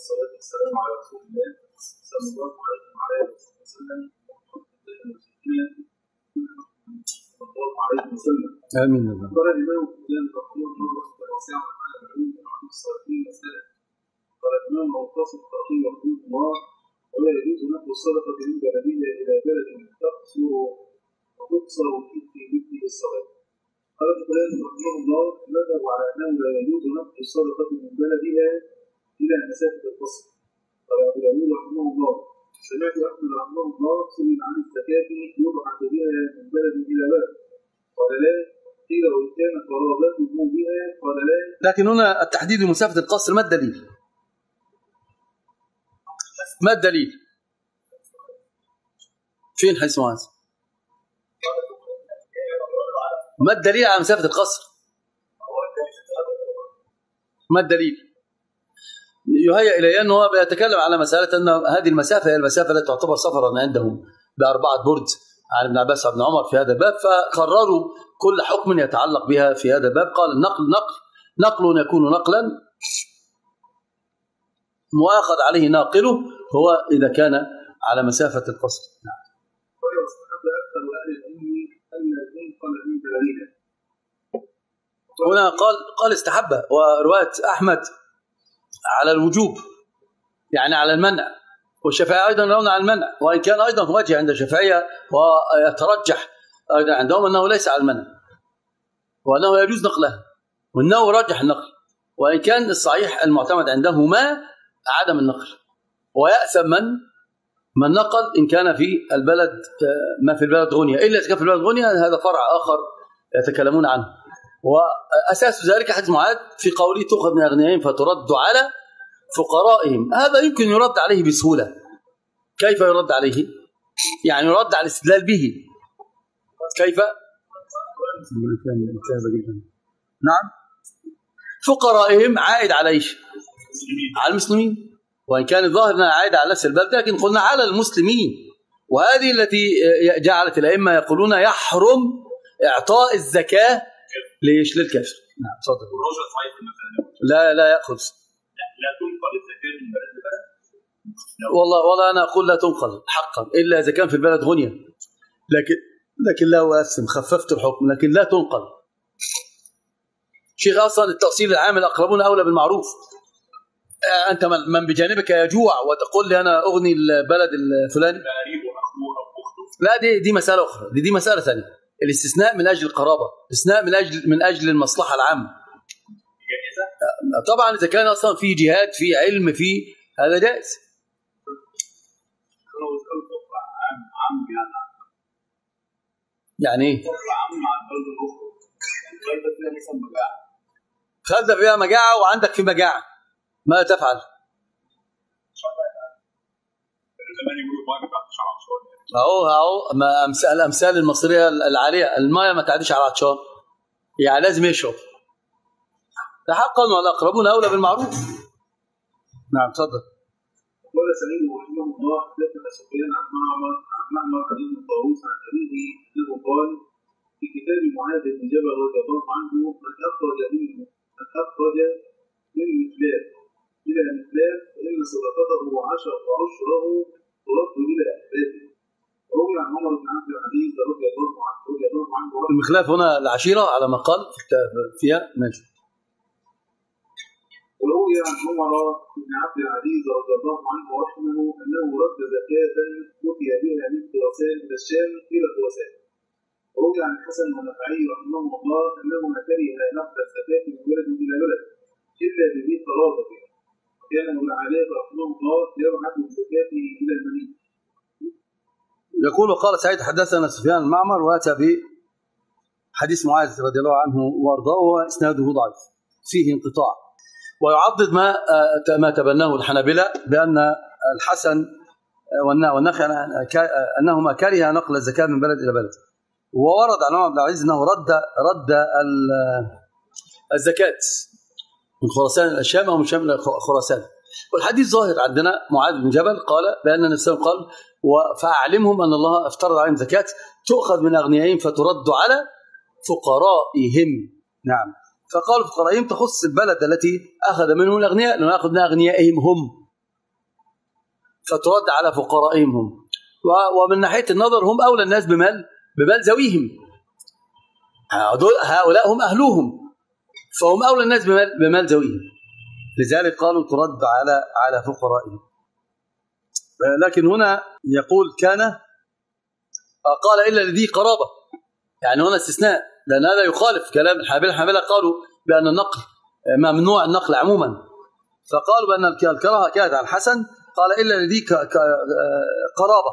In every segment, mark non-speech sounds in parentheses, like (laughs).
الصلاة والسلام على رسول الله صلى الله عليه وعلى وسلم عليه وسلم آمين. قال الإمام فلان رحمه الله وسعه على العلوم وعن الصالحين وسلم قال الإمام معتصم رحمه رحمه الله ولا يجوز نقل الصدقة من بلدية إلى بلد تقصر وتقصر في مثل الصلاة قال فلان رحمه الله ندعو على أنه لا يجوز نقل الصدقة من بلدها إلى مسافة القصر قال أبو داود رحمه الله سمعت أحمد رحمه الله سئل عن الزكاة يبعث بها من بلد إلى بلد قال لا قيل وإن كان قرابته بها قال لا لكن هنا التحديد بمسافة القصر ما الدليل؟ ما الدليل؟ فين حيث معاذ؟ ما الدليل على مسافة القصر؟ ما الدليل؟ يهيأ إلي أنه هو بيتكلم على مسألة أن هذه المسافة هي المسافة التي تعتبر سفرا عندهم بأربعة برد. عن ابن عباس وابن عمر في هذا الباب فقرروا كل حكم يتعلق بها في هذا الباب. قال النقل نقل نقل يكون نقلا. مؤاخذ عليه ناقله هو إذا كان على مسافة القصر. نعم. هنا قال قال استحب. ورواية أحمد على الوجوب يعني على المنع. والشافعية أيضا يرون على المنع وإن كان أيضا وجه عند الشافعية ويترجح أيضا عندهم أنه ليس على المنع وأنه يجوز نقلها وأنه رجح النقل. وإن كان الصحيح المعتمد عندهما عدم النقل. ويأثم من؟ من نقل إن كان في البلد ما في البلد غنية. إلا إذا كان في البلد غنية هذا فرع آخر يتكلمون عنه. وأساس ذلك حديث معاذ في قوله تؤخذ من أغنيائهم فترد على فقرائهم هذا يمكن يرد عليه بسهولة كيف يرد عليه؟ يعني يرد على الاستدلال به كيف؟ نعم فقرائهم عائد على إيش؟ على المسلمين وإن كان الظاهر أنها عائد على نفس البلد لكن قلنا على المسلمين وهذه التي جعلت الأئمة يقولون يحرم إعطاء الزكاة ليش؟ للكافر نعم تفضل. الرجل ضعيف مثلا. لا لا يأخذ. لا تنقل الزكاه من بلد لبلد والله والله أنا أقول لا تنقل حقا إلا إذا كان في البلد غنيه لكن لكن لا أؤثم خففت الحكم لكن لا تنقل. شيخ أصلا التأصيل العام الأقربون أولى بالمعروف. آه، أنت من بجانبك يجوع وتقول لي أنا أغني البلد الفلاني. لا دي دي مسألة أخرى دي, دي مسألة ثانية. الاستثناء من أجل القرابة الاستثناء من أجل من أجل المصلحة العامة. طبعا إذا كان أصلا في جهاد في علم في هذا جائز. يعني إيه؟ البلد فيها مجاعة وعندك في مجاعة. ماذا تفعل؟ ما أمثال الامثال المصرية العالية. الماية ما تعديش على عطشان. يعني لازم يشرب. ده حقا والاقربون أولى بالمعروف. نعم تفضل. قال سعيد رحمه الله حدثنا سفيان عن معمر عن معمر عن ابن طاووس عن ابيه انه قال في كتاب معاذ بن جبل رضي الله عنه من أخرج منه من أخرج من مثلاه إلى مثلاه فإن صدقته عشر وعشره ترد إلى عمر بن عبد العزيز رضي الله عنه رضي الله عنه المخلاف هنا العشيرة على ما قال فيها ماشي وروي عن عمر بن عبد العزيز رضي الله عنه رحمه أنه رد زكاة أتي بها من خراسان من الشام إلى خراسان. وروي عن الحسن والنخعي رحمه الله أنه ما كره نقل الزكاة من بلد إلى بلد إلا بذي قرابة وكان ابن علي رحمه الله يبعث الزكاة إلى المدينة. يقول وقال سعيد حدثنا سفيان المعمر وأتى ب حديث معاذ رضي الله عنه وأرضاه وإسناده ضعيف فيه انقطاع. ويعضد ما آه، ما تبناه الحنابلة بأن الحسن والن- والنخعي كا- أنهما كره نقل الزكاة من بلد إلى بلد. وورد عن عمر بن العزيز أنه رد رد ال- الزكاة من خراسان إلى الشام أو من الشام إلى خراسان. والحديث ظاهر عندنا معاذ بن جبل قال بأن النبي قال فأعلمهم أن الله افترض عليهم زكاة تؤخذ من أغنيائهم فترد على فقرائهم. نعم. فقالوا فقرائهم تخص البلد التي أخذ منهم الأغنياء لأنه يأخذ من أغنيائهم هم. فترد على فقرائهم هم. ومن ناحية النظر هم أولى الناس بمال بمال ذويهم. هؤلاء هم أهلوهم. فهم أولى الناس بمال بمال ذويهم. لذلك قالوا ترد على على فقرائهم. لكن هنا يقول كان قال إلا لذي قرابة. يعني هنا استثناء لأن هذا يخالف كلام الحنابلة. الحنابلة قالوا بأن النقل ممنوع النقل عموما. فقالوا بأن الكراهه كانت على الحسن قال إلا لذي قرابة.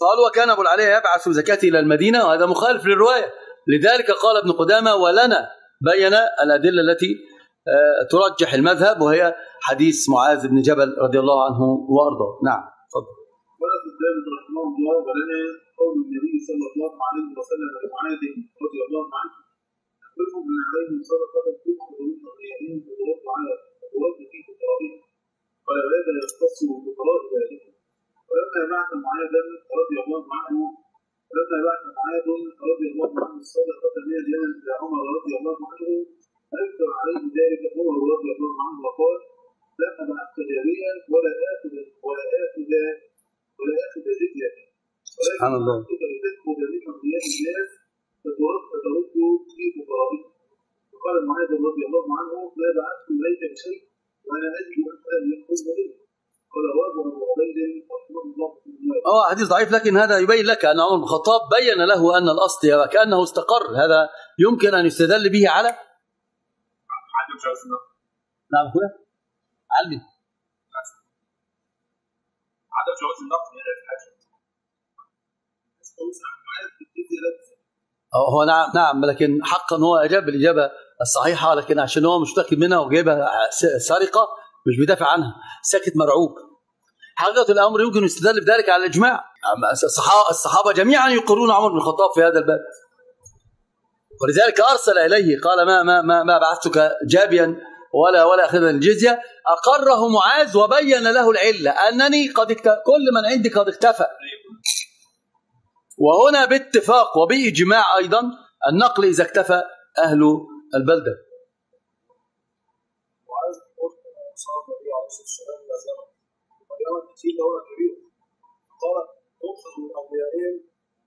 قال وكان أبو العلي يبعث زكاته إلى المدينة وهذا مخالف للرواية. لذلك قال ابن قدامة ولنا بين الأدلة التي ترجح المذهب وهي حديث معاذ بن جبل رضي الله عنه وارضاه نعم تفضل. ولد رحمه الله قول النبي صلى الله عليه وسلم رضي الله عنه على ولما بعث معاذا رضي الله عنه ولما بعث معاذ رضي الله عنه الصدقة ناجيا إلى عمر رضي الله عنه انكر عليه ذلك عمر رضي الله عنه وقال لا ابعثت جاريا ولا اخذ ولا اخذ ولا آخذ جزيه سبحان الله. لتأخذ من اغنياء الناس فترد فترد في فقرائهم وقال معاذ رضي الله عنه ما بعثت إليك بشيء وأنا أجد ان يخرج منه قال رواه ابو عبيد رحمه الله آه حديث ضعيف لكن هذا يبين لك أن عمر بن الخطاب بين له أن الأصل كأنه استقر. هذا يمكن أن يستدل به على عدم جواز النقل نعم أخويا. علمي عدم جواز النقل من الحاجة هو نعم نعم لكن حقا هو اجاب الإجابة الصحيحة لكن عشان هو مش متاكد منها وجايبها سرقه مش بيدافع عنها. ساكت مرعوب. حقيقة الأمر يمكن الاستدلال بذلك على الإجماع. الصحابة جميعا يقرون عمر بن الخطاب في هذا الباب. ولذلك أرسل إليه قال ما ما ما, ما بعثتك جابيا ولا ولا اخذا الجزية. أقره معاذ وبين له العلة أنني قد. كل من عندي قد اختفى وهنا باتفاق وبإجماع أيضا النقل إذا اكتفى أهل البلدة. وعايز تقول صلاه النبي عليه الصلاه والسلام لا زال واليوم كثير دولة كبيرة. قال تؤخذ من أوليائهم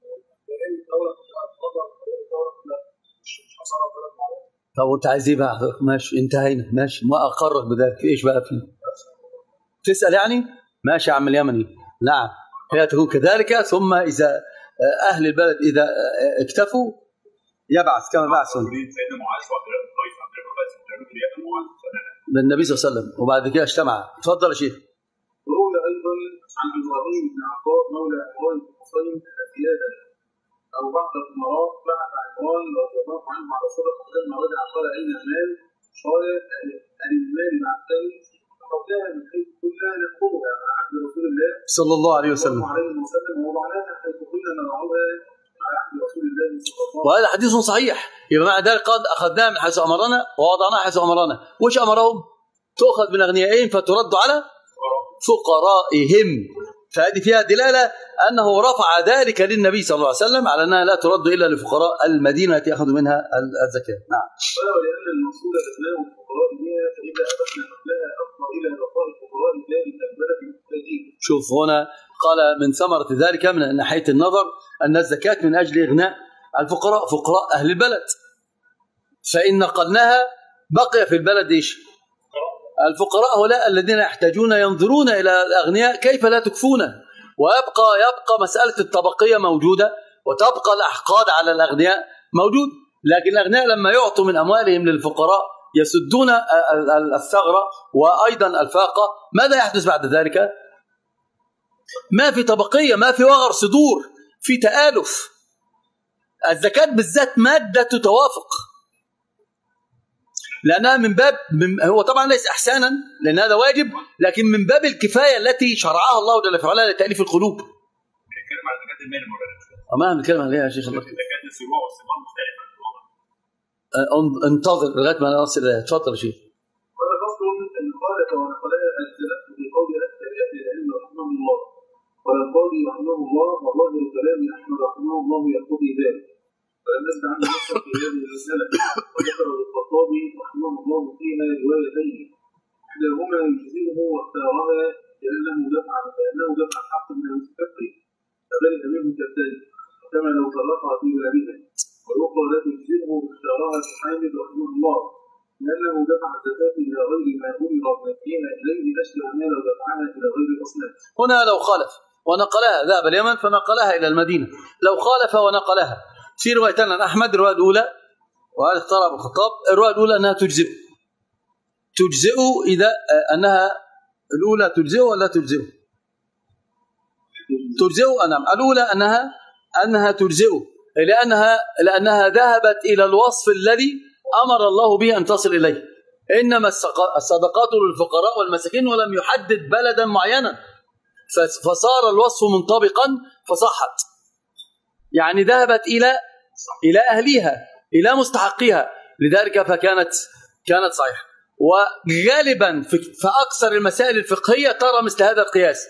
أوليائهم الدولة كلها تفضل أولياء طب وانت عايز إيه بقى؟ ماشي انتهينا ماشي. ما اقرك بذلك. إيش بقى فيه؟ تسأل يعني؟ ماشي يا عم اليمني. نعم هي تكون كذلك. ثم إذا أهل البلد إذا اكتفوا يبعث كما بعثوا بالنبي صلى الله عليه وسلم. وبعد كده اجتمع. تفضل يا شيخ. وروي أيضا عن إبراهيم بن عطاء مولى عمران بن حسين زيادة أو بعض الامراء بعث عمران رضي الله عنه على صدقه لما رجع قال اين المال؟ قال المال بعثني فقبلها من حيث كنا نقولها على عهد رسول الله. صلى الله عليه وسلم. عليه وسلم. ووضعناها حيث كنا نضعها وهذا حديث صحيح. يبقى معنى ذلك قد أخذناه من حيث أمرنا ووضعناه حيث أمرنا. وش أمرهم؟ تؤخذ من أغنيائهم فترد على فقرائهم. فهذه فيها دلالة أنه رفع ذلك للنبي صلى الله عليه وسلم على أنها لا ترد إلا لفقراء المدينة التي أخذوا منها الزكاة. نعم. ولأن المقصود ابناء الفقراء بها فاذا اردنا نقلها أفضل إلى بقاء الفقراء ذلك البلد المحتاجين شوف هنا قال من ثمرة ذلك من ناحية النظر أن الزكاة من أجل إغناء الفقراء فقراء أهل البلد. فإن نقلناها بقي في البلد إيش؟ الفقراء هؤلاء الذين يحتاجون ينظرون إلى الأغنياء كيف لا تكفونه ويبقى يبقى مسألة الطبقية موجودة وتبقى الأحقاد على الأغنياء موجود. لكن الأغنياء لما يعطوا من أموالهم للفقراء يسدون ال- ال- الثغرة وأيضا الفاقة. ماذا يحدث بعد ذلك؟ ما في طبقية ما في وغر صدور في تآلف. الزكاة بالذات مادة تتوافق. لأنها من باب من هو طبعا ليس إحسانا لأن هذا واجب لكن من باب الكفاية التي شرعها الله جل في علاه لتأليف القلوب بنتكلم عن زكاه المال المره ما بنتكلم عليها يا شيخ الله زكاه مختلفه انتظر لغاية ما نصل تفضل يا شيخ ان في قول العلم رحمه الله قال القاضي رحمه الله وظاهر كلام احمد رحمه الله يقتضي ذلك ولم نزل عنه في هذه الرساله روايتين إحداهما يجزئه واختارها لأنه دفع لأنه دفع الحق من المستقبل فبرئ منه كالثاني كما لو طلقها في بلادها والأخرى لا تجزئه اختارها كحامد رحمه الله لأنه دفع الزكاة إلى غير ما أمر بنفيها إليه أشبه ما لو دفعها إلى غير الأصنام هنا لو خالف ونقلها ذهب اليمن فنقلها إلى المدينة. لو خالف ونقلها. في روايتين عن أحمد الرواية الأولى وهذا اختار الخطاب الرواية الأولى أنها تجزئ تجزئ إذا آه، أنها الأولى تجزئ ولا تجزئ؟ تجزئ نعم. الأولى أنها أنها تجزئ. لأنها لأنها ذهبت إلى الوصف الذي أمر الله به أن تصل إليه. إنما الصدقات للفقراء والمساكين ولم يحدد بلدا معينا. فصار الوصف منطبقا فصحت. يعني ذهبت إلى إلى أهليها إلى مستحقيها. لذلك فكانت كانت صحيحة. وغالبا في أكثر المسائل الفقهية ترى مثل هذا القياس.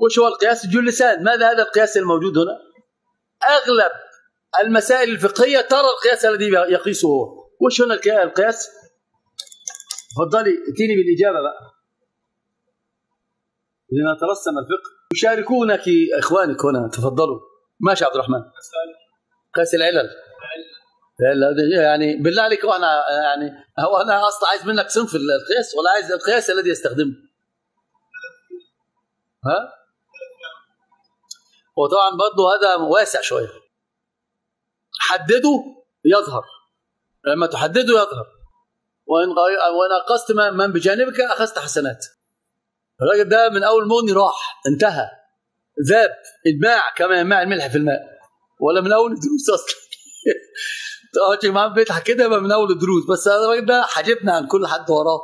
وش هو القياس؟ الجلسان ماذا هذا القياس الموجود هنا؟ أغلب المسائل الفقهية ترى القياس الذي يقيسه هو. وش هنا القياس؟ تفضلي أتيني بالإجابة بقى. لنترسم الفقه يشاركونك إخوانك هنا. تفضلوا. ماشي عبد الرحمن. قياس العلل. يعني بالله عليك وأنا يعني هو أنا أصلا عايز منك صنف القياس ولا عايز القياس الذي يستخدمه؟ ها؟ وطبعا برضه هذا واسع شوية. حدده يظهر. لما تحدده يظهر. وإن وإن اقصت من بجانبك أخذت حسنات. الراجل ده من أول مغني راح انتهى. ذاب ادماع كما يماع الملح في الماء. ولا من أول دروس أصلا. (laughs) تقعد معاه بيضحك كده يبقى من أول الدروس بس الراجل ده حاجبنا عن كل حد وراه.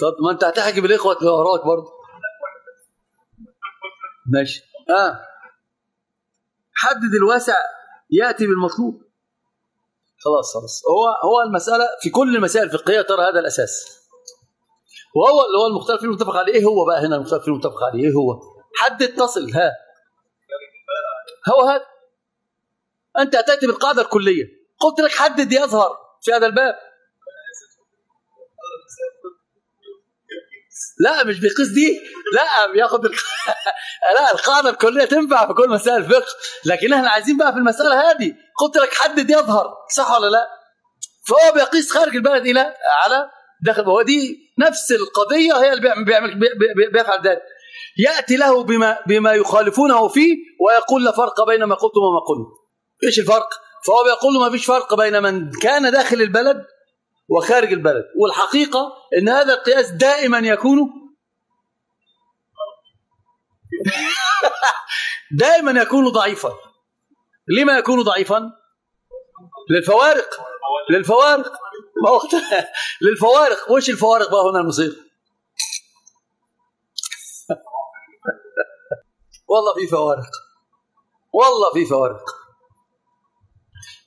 طب ما أنت هتحجب الاخوه اللي وراك برضه. ماشي. آه. حدد الواسع يأتي بالمطلوب. خلاص خلاص. هو هو المسألة في كل المسائل الفقهية ترى هذا الأساس. وهو اللي هو المختلف فيه المتفق عليه إيه هو بقى هنا المختلف فيه المتفق عليه؟ إيه هو؟ حدد تصل ها. هو هذا أنت أتيت بالقاعدة الكلية. قلت لك حدد يظهر في هذا الباب. لا مش بيقيس دي. لا بياخد الق... (laughs) لا القاعدة الكلية تنفع في كل مسائل الفقه. لكن إحنا عايزين بقى في المسألة هذه. قلت لك حدد يظهر. صح ولا لا؟ فهو بيقيس خارج البلد إلى على داخل هو دي نفس القضية. هي اللي بيعمل بيفعل ذلك. يأتي له بما بما يخالفونه فيه ويقول لا فرق بين ما قلتم وما قلت إيش الفرق؟ فهو بيقول ما فيش فرق بين من كان داخل البلد وخارج البلد. والحقيقة إن هذا القياس دائما يكون (laughs) دائما يكون ضعيفا. لما يكون ضعيفا؟ للفوارق. للفوارق. (laughs) للفوارق. وش الفوارق بقى هنا المصير والله في فوارق. والله في فوارق.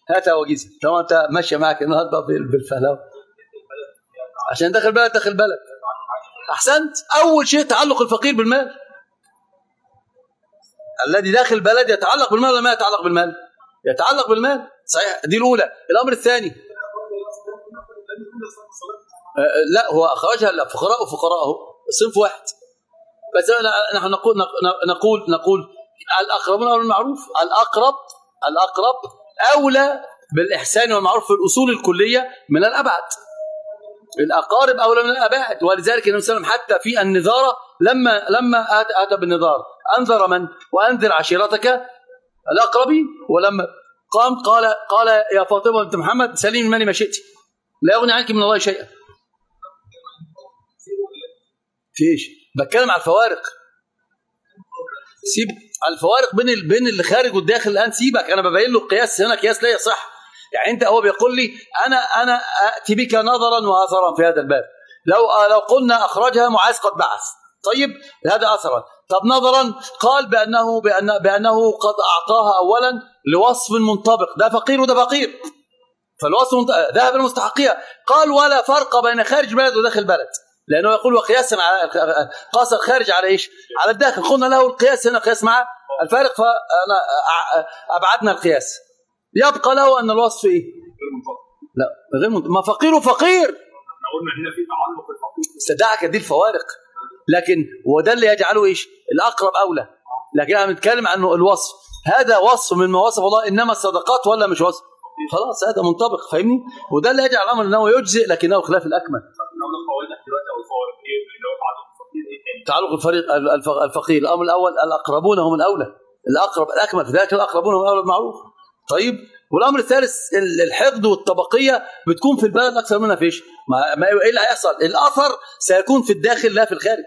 هاتها وقيس. لو أنت ماشي معك النهارده بالفهلاوه عشان دخل بلد دخل بلد. أحسنت؟ أول شيء تعلق الفقير بالمال. الذي داخل بلد يتعلق بالمال ولا ما يتعلق بالمال؟ يتعلق بالمال. صحيح. دي الأولى. الأمر الثاني. أه، لا هو أخرجها الفقراء وفقراءه صنف واحد. بس نحن نقول نقول نقول الاقربون اولى بالمعروف الاقرب الأقرب أولى بالإحسان والمعروف في الأصول الكلية من الأبعد. الأقارب أولى من الأبعد. ولذلك النبي صلى الله عليه وسلم حتى في النذاره لما لما اتى بالنذار. أنذر من؟ وأنذر عشيرتك الأقربين. ولما قام قال قال يا فاطمة بنت محمد سليم من ما شئت. لا يغني عنك من الله شيئا. في إيش؟ بتكلم على الفوارق. سيب الفوارق بين بين اللي خارج والداخل. الآن سيبك. أنا ببين له القياس هنا قياس لا يصح يعني أنت هو بيقول لي أنا أنا اتي بك نظرا واثرا في هذا الباب. لو لو قلنا أخرجها معاذ قد بعث. طيب؟ هذا اثرا. طب نظرا قال بانه بأن بأنه قد أعطاها اولا لوصف منطبق. ده فقير وده فقير. فالوصف ذهب المستحقية. قال ولا فرق بين خارج بلد وداخل بلد. لأنه يقول وقياسا على قاس الخارج على إيش؟ على الداخل. قلنا له القياس هنا قياس مع الفارق فأنا أبعدنا القياس. يبقى له أن الوصف إيه؟ لا غير منطبق ما فقير وفقير إحنا قلنا هنا في تعلق الفقير. استدعك دي الفوارق. لكن وده اللي يجعله إيش؟ الأقرب أولى. لكن أنا بنتكلم عنه الوصف. هذا وصف من مواصف الله. إنما الصدقات ولا مش وصف؟ خلاص هذا منطبق فاهمني؟ وده اللي يجعل الأمر إنه يجزئ لكنه خلاف الأكمل. تعلق الفريق الف- الفقير. الأمر الأول الأقربون هم الأولى. الأقرب الأكمل في ذلك الأقربون هم الأولى بالمعروف. طيب؟ والأمر الثالث ال- الحقد والطبقية بتكون في البلد أكثر منها فيش ما, ما إيه اللي هيحصل؟ الأثر سيكون في الداخل لا في الخارج.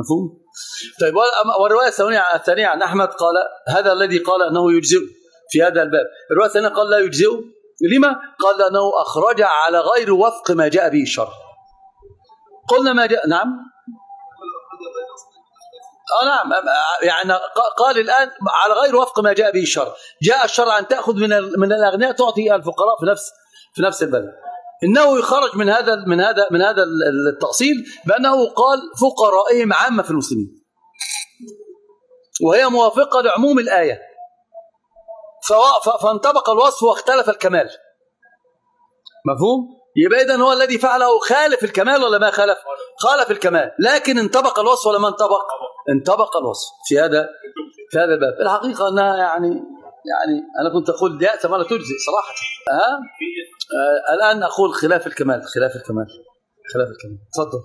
مفهوم؟ طيب وال- والرواية الثانية الثانية عن أحمد قال هذا الذي قال أنه يجزئ في هذا الباب. الرواية الثانية قال لا يجزئ. لما؟ قال أنه أخرج على غير وفق ما جاء به الشرع. قلنا ما جاء نعم؟ آه نعم. أم- يعني قال الآن على غير وفق ما جاء به الشرع. جاء الشرع أن تأخذ من من الأغنياء تعطي الفقراء في نفس في نفس البلد. إنه يخرج من هذا من هذا من هذا ال- التأصيل بأنه قال فقرائهم عامة في المسلمين. وهي موافقة لعموم ف- فانطبق الوصف واختلف الكمال. مفهوم؟ يبقى اذا هو الذي فعله خالف الكمال ولا ما خالف؟ خالف الكمال. لكن انطبق الوصف ولا ما انطبق؟ انطبق الوصف في هذا في هذا الباب. الحقيقة أنها يعني يعني أنا كنت أقول يأتى ما لا تجزئ صراحة. ها؟ آه الآن أقول خلاف الكمال خلاف الكمال خلاف الكمال. تفضل.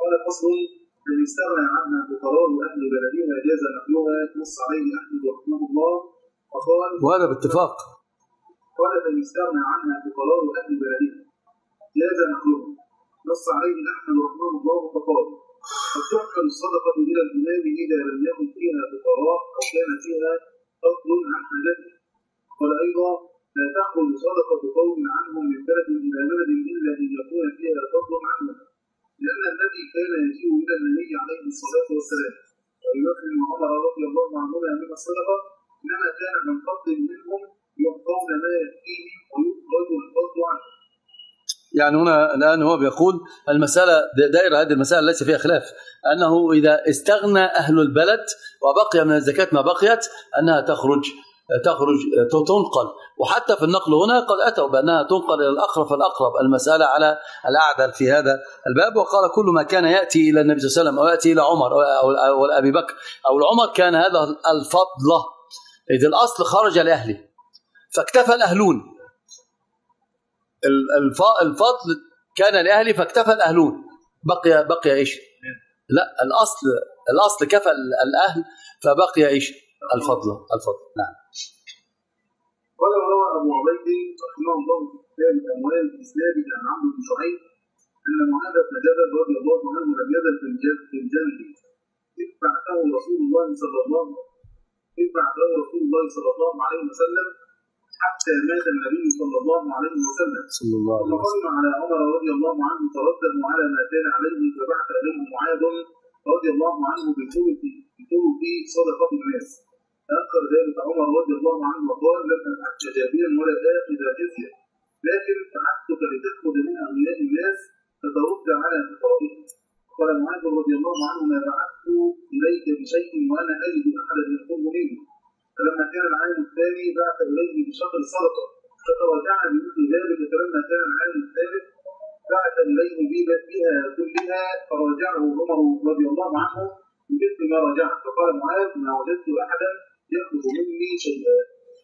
قال فصل من استغنى عنها فقراء أهل بلدها جاز نقلها نص عليه أحمد رحمه الله وقال وهذا باتفاق. قال فإن استغنى عنها فقراء أهل بلدها جاز نقلها نص عليه أحمد رحمه الله فقال تحمل الصدقة إلى الإمام إذا لم يكن فيها فقراء أو كان فيها فضل عن حاجته قال أيضا لا تخرج صدقة قوم عنهم من بلد إلى بلد إلا أن يكون فيها فضل عنهم لأن الذي كان يجيء إلى النبي عليه الصلاة والسلام وأبي بكر وعمر رضي الله عنهما من الصدقة إنما كان من فضل منهم يعطون ما يكفيه ويخرج الفضل عنه. يعني هنا الآن هو بيقول المسألة دائرة هذه المسألة ليس فيها خلاف. أنه إذا استغنى أهل البلد وبقي من الزكاة ما بقيت أنها تخرج تخرج تنقل. وحتى في النقل هنا قد أتوا بأنها تنقل إلى الأقرب فالأقرب. المسألة على الأعدل في هذا الباب. وقال كل ما كان يأتي إلى النبي صلى الله عليه وسلم أو يأتي إلى عمر أو ابي بكر أو العمر كان هذا الفضل. إذ الأصل خرج لأهله. فاكتفى الأهلون. ال- الف- الفضل كان لاهله فاكتفى الأهلون بقي بقي إيش؟ لا الاصل الأصل كفى ال- الأهل فبقي إيش؟ الفضل الفضل نعم قال أبو عبيد رحمه الله في كتاب الأموال الاسلام عن عمرو بن شعيب أن معاذ بن جبل رضي الله عنه لم يزل في الجنة إذ بعثه رسول الله صلى الله إذ بعثه رسول الله صلى الله عليه وسلم حتى مات النبي صلى الله عليه وسلم. صلى الله عليه وسلم. قدم على عمر رضي الله عنه ترددوا على ما كان عليه فبعث اليه معاذ رضي الله عنه بثلث بثلث صدقة الناس. فأنكر ذلك عمر رضي الله عنه وقال لم ابعثك جابرا ولا آخذ جزية. لكن بعثتك لتأخذ من أغنياء الناس فترد على فقرائهم قال معاذ رضي الله عنه ما بعثت إليك بشيء وأنا أجد أحدا يطلب مني فلما كان العام الثاني بعث إليه بشطر صدقه فتراجع بمثل ذلك فلما كان العام الثالث بعث إليه بها كلها فراجعه عمر رضي الله عنه بمثل ما رجعت فقال معاذ ما وجدت أحدا يأخذ مني شيئا.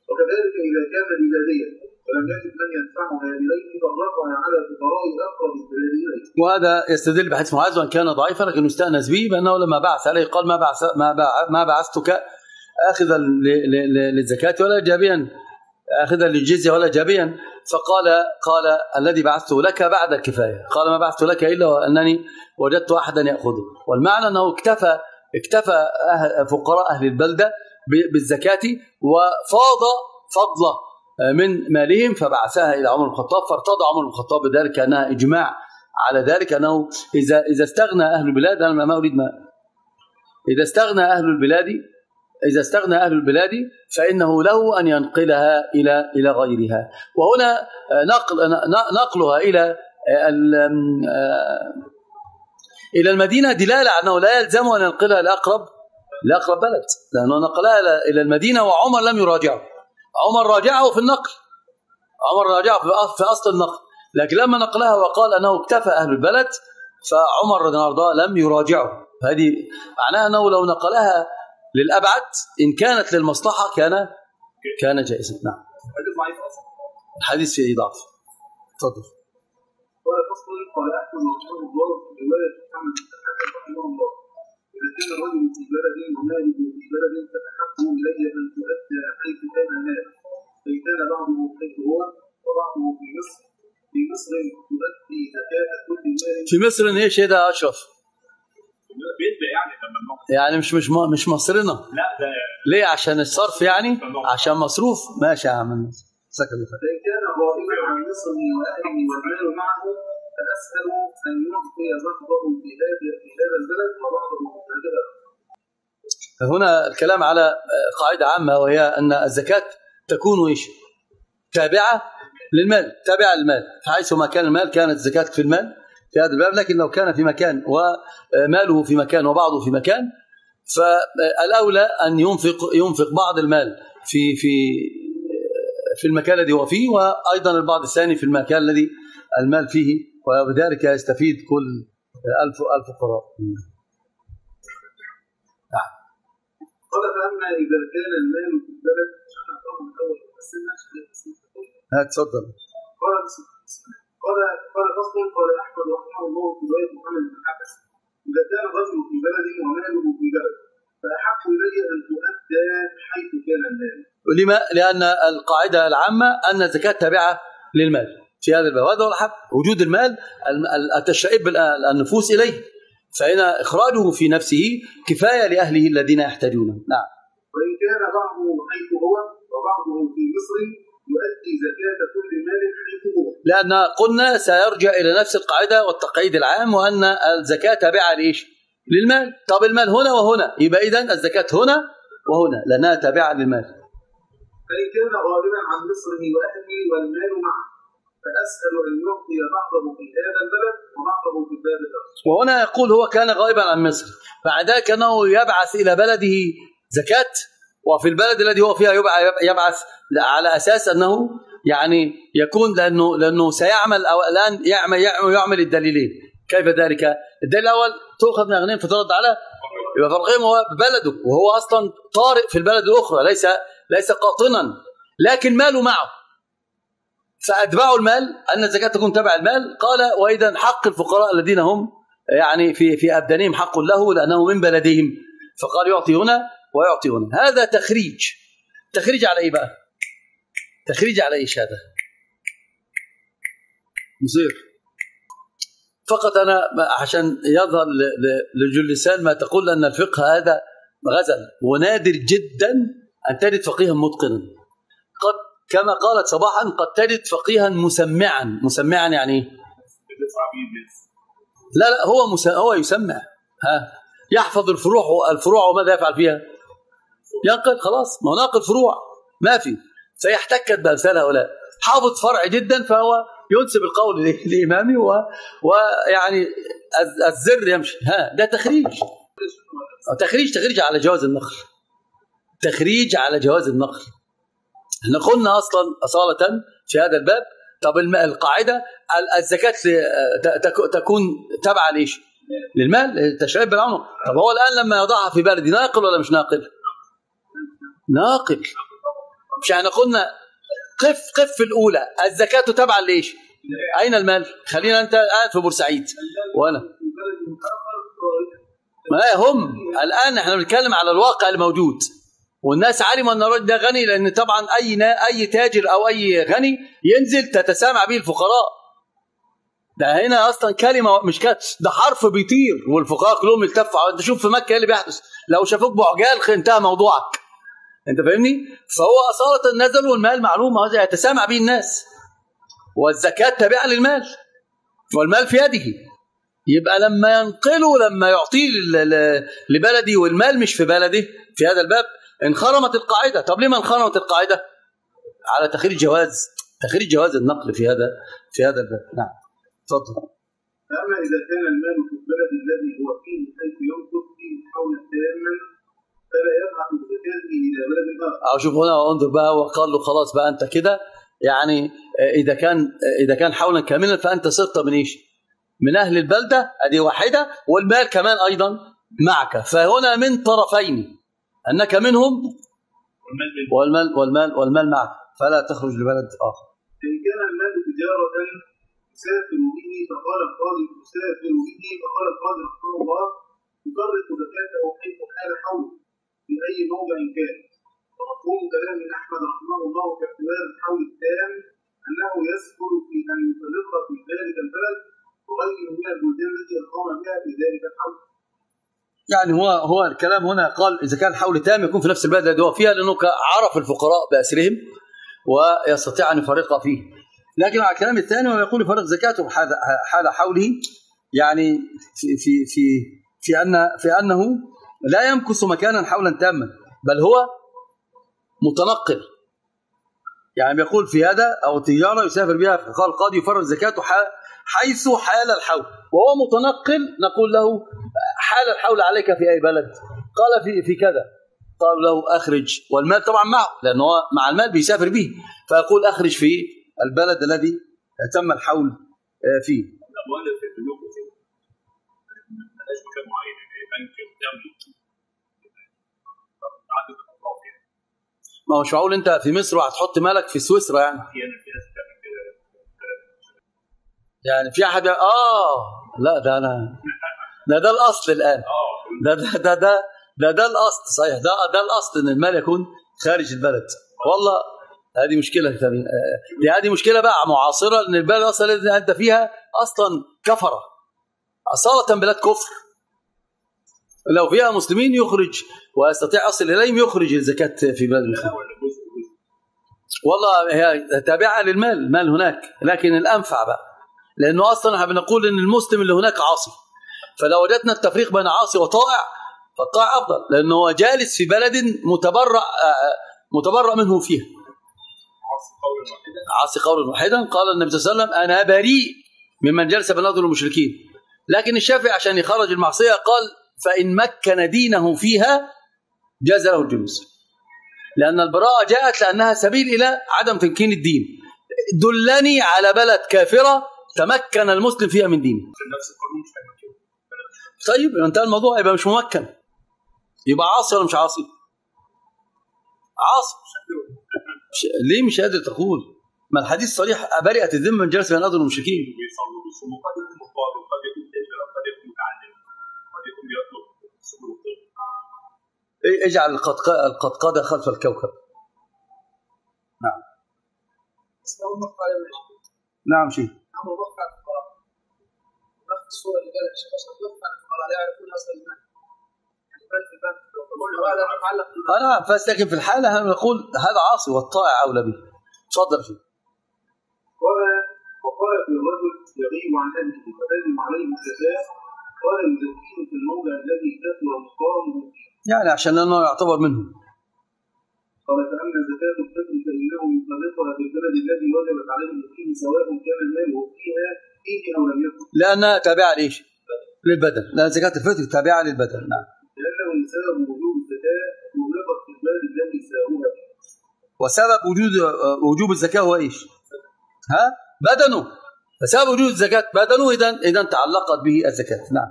وكذلك إذا كان بلاديا فلم يجد من يدفعها فرفع على البلاد إليه. وهذا يستدل بحديث معاذ وإن كان ضعيفا لكن يستانس به بأنه لما بعث عليه قال ما بعث ما بعثتك اخذا ل- ل- ل- للزكاة ولا جابيا اخذا للجزية ولا جابيا فقال قال الذي بعثته لك بعد الكفاية. قال ما بعثت لك إلا وانني وجدت احدا يأخذه. والمعنى أنه اكتفى اكتفى أهل فقراء أهل البلدة ب- بالزكاة وفاض فضله من مالهم فبعثها إلى عمر الخطاب. فارتضى عمر الخطاب بذلك أنها إجماع على ذلك أنه إذا إذا استغنى أهل البلاد أنا ما أريد ما إذا استغنى أهل البلاد إذا استغنى أهل البلاد فإنه له أن ينقلها إلى إلى غيرها. وهنا آه، نقل نقلها إلى آه، آه، إلى المدينة دلالة على أنه لا يلزم أن ينقلها لاقرب لاقرب بلد. لأنه نقلها إلى- إلى المدينة وعمر لم يراجعه. عمر راجعه في النقل. عمر راجع في أصل- النقل. لكن لما نقلها وقال أنه اكتفى أهل البلد فعمر رضي الله عنه لم يراجعه. هذه معناها أنه لو نقلها للأبعد إن كانت للمصلحة كان كان جائزا. نعم. الحديث فيه ضعف تفضل. قال احمد رحمه الله محمد رحمه إذا كان الرجل في بلد في بلد الي أن تؤدى حيث كان فإن كان بعضه حيث هو وبعضه في مصر في مصر تؤدي زكاة كل مال. في مصر إيش هذا أشرف. يعني لما يعني مش مش مش مصرنا. لا ده ليه؟ عشان الصرف يعني؟ عشان مصروف. ماشي يا عم. سكت الله خير. فان كان غائبا عن مصره واهله والمال معه فاسال ان يعطي بعضه في هذا في هذا البلد وبعضه في هذا البلد هنا الكلام على قاعدة عامة وهي أن الزكاة تكون إيش؟ تابعة للمال تابعة للمال. فحيث ما كان المال كانت الزكاة في المال. في هذا الباب لكن لو كان في مكان وماله في مكان وبعضه في مكان فالأولى أن ينفق ينفق بعض المال في في في المكان الذي هو فيه وأيضا البعض الثاني في المكان الذي المال فيه وبذلك يستفيد كل ألف ألف قراء قال فأما إذا كان المال في البلد السنة هات تفضل. الرجل في بلد وماله في بلد فأحق إلي أن تؤدى حيث كان المال. لما؟ لأن القاعدة العامة أن الزكاة تابعة للمال. في هذا الباب. هذا هو الحق. وجود المال بال- النفوس إليه. فإن إخراجه في نفسه كفاية لأهله الذين يحتاجونه. نعم. وإن كان بعضه حيث هو وبعضه في مصر يؤدي زكاة كل مال حيث هو. لأن قلنا سيرجع إلى نفس القاعدة والتقعيد العام وأن الزكاة تابعة لإيش؟ للمال. طب المال هنا وهنا. يبقى إذن الزكاة هنا وهنا. لأنها تابعة للمال. فإن كان غالبا عن مصره وأهله والمال معه فأسأل أن يعطي بعضه في هذا البلد وبعضه في البلد الآخر وهنا يقول هو كان غائبا عن مصر. بعد ذلك أنه يبعث إلى بلده زكاة وفي البلد الذي هو فيها يبع- يبعث على أساس أنه يعني يكون لأنه لأنه سيعمل أو الآن يعمل يعمل, يعمل الدليلين. كيف ذلك؟ الدليل الأول تؤخذ من أغنياء فترد على يبقى فرقهم هو ببلده وهو أصلا طارئ في البلد الأخرى ليس ليس قاطنا لكن ماله معه. فأتباع المال أن الزكاة تكون تبع المال. قال وإذا حق الفقراء الذين هم يعني في في أبدانهم حق له لأنه من بلدهم. فقال يعطي هنا ويعطي هنا هذا تخريج. تخريج على إيه بقى؟ تخريج على إيش هذا مصير. فقط أنا عشان يظهر ل- ل- للجلسان ما تقول أن الفقه هذا غزل. ونادر جدا أن تجد فقيها متقنا. قد كما قالت صباحا قد تجد فقيها مسمعا. مسمعا يعني إيه؟ لا لا هو مس... هو يسمع. ها؟ يحفظ الفروع الفروع وماذا يفعل فيها؟ ينقل خلاص. ما هو ناقل فروع. ما في. فيحتكت بأمثال هؤلاء. حافظ فرع جدا فهو ينسب القول ل- لامامه و... ويعني الز- الزر يمشي. ها ده تخريج. تخريج تخريج على جواز النقل. تخريج على جواز النقل. إحنا قلنا أصلا أصالة في هذا الباب. طب القاعدة ال- الزكاة تكون تابعه ليش؟ للمال التشعيب بالعمر طب هو الآن لما يضعها في بلدي ناقل ولا مش ناقل؟ ناقل. مش إحنا قلنا قف قف في الأولى. الزكاة تابعه ليش؟ أين المال؟ خلينا أنت قاعد في بورسعيد. وأنا. ما هم. الآن إحنا بنتكلم على الواقع الموجود. والناس علموا أن الرجل ده غني لأن طبعا أي أي تاجر أو أي غني ينزل تتسامع به الفقراء. ده هنا أصلا كلمة مش كده. ده حرف بيطير والفقراء كلهم يلتفوا أنت شوف في مكة إيه اللي بيحدث؟ لو شافوك بعجال انتهى موضوعك. انت فاهمني؟ فهو اصاله نزل والمال معلوم هذا يتسامع به الناس. والزكاة تابعة للمال والمال في يده. يبقى لما ينقله لما يعطيه لبلدي والمال مش في بلده في هذا الباب انخرمت القاعدة. طب ليه ما انخرمت القاعدة؟ على تخريج جواز تخريج جواز النقل في هذا في هذا الباب. نعم. اتفضل. فاما إذا كان المال في البلد الذي هو فيه حيث ينفق فيه حولا تاما أو شوف هنا أنظر بقى وقال له خلاص بقى أنت كده. يعني إذا كان إذا كان حولا كاملا فأنت صرت من إيش؟ من أهل البلدة هذه واحدة والمال كمان أيضا معك. فهنا من طرفين أنك منهم والمال والمال والمال معك. فلا تخرج لبلد آخر. إن كان المال تجارة تسافر به فقال القاضي تسافر به فقال القاضي رحمه الله يفرق أي موضع كان ومفهوم كلام أحمد رحمه الله في احتمال الحول التام أنه يسهل في أن يفرق في ذلك البلد وغيره من البلدان التي أقام بها في ذلك الحول. يعني هو هو الكلام هنا قال إذا كان حول تام يكون في نفس البلد الذي هو فيها لأنه عرف الفقراء بأسرهم ويستطيع أن يفرق فيه. لكن على الكلام الثاني هو يقول يفرق زكاته حال حوله يعني في في في في ان في أنه لا يمكث مكانا حولا تاما بل هو متنقل. يعني بيقول في هذا أو تجاره يسافر بها قال القاضي يفرق زكاته حيث حال الحول. وهو متنقل نقول له حال الحول عليك في أي بلد. قال في في كذا. قال له أخرج. والمال طبعا معه لأنه هو مع المال بيسافر به. فيقول أخرج في البلد الذي تم الحول آه، فيه. الاموال اللي في البنوك مكان معين يعني بنك ما هو مش معقول انت في مصر وهتحط مالك في سويسرا يعني؟ يعني في احد آه. لا ده أنا ده ده الأصل الآن. ده ده ده ده ده, ده الأصل. صحيح. ده ده الأصل إن المال يكون خارج البلد. والله هذه مشكلة ثانية آه، دي هذه مشكلة بقى معاصرة إن البلد أصلا أنت فيها أصلا كفرة. أصالة بلاد كفر. لو فيها مسلمين يخرج ويستطيع أصل إليهم يخرج الزكاة في بلاد المسلمين والله هي تابعة للمال المال هناك لكن الأنفع بقى. لأنه أصلا إحنا بنقول إن المسلم اللي هناك عاصي. فلو وجدنا التفريق بين عاصي وطائع فالطائع أفضل لأنه هو جالس في بلد متبرع متبرع منه فيها. عاصي قولا واحدا. قال النبي صلى الله عليه وسلم أنا بريء ممن جلس بناظر المشركين. لكن الشافعي عشان يخرج المعصية قال فإن مكن دينه فيها جاز له الجلوس. لأن البراءة جاءت لأنها سبيل إلى عدم تمكين الدين. دلني على بلد كافرة تمكن المسلم فيها من دينه. طيب انتهى الموضوع يبقى مش ممكن. يبقى عاصي ولا مش عاصي. عاصي مش ليه مش قادر تقول؟ ما الحديث صريح برئت الذمة من جلس بين اذن المشركين اجعل القدق- القدقده خلف الكوكب. نعم. متعلق بالمال أنا بس لكن في الحالة أنا نقول هذا عاصي والطائع أولى به. تفضل فيه قال وقال في الرجل يغيب عن اهله فتجب عليه الزكاه قال في الذي مقامه يعني عشان لأنه يعتبر منه قال فأما زكاة الفطر فإنه يفرقها في البلد الذي وجبت عليه فيه سواء كان المال فيها فيه أو لم يكن. لأنها تابعة لإيش؟ للبدن. لأن زكاة الفطر تابعة للبدن. نعم. لأنه سبب وجوب الزكاة فرقت في البلد الذي ساوها فيه. وسبب وجود وجوب الزكاة هو إيش؟ ها؟ بدنه. فسبب وجود الزكاه بدنه اذا اذا تعلقت به الزكاة. نعم.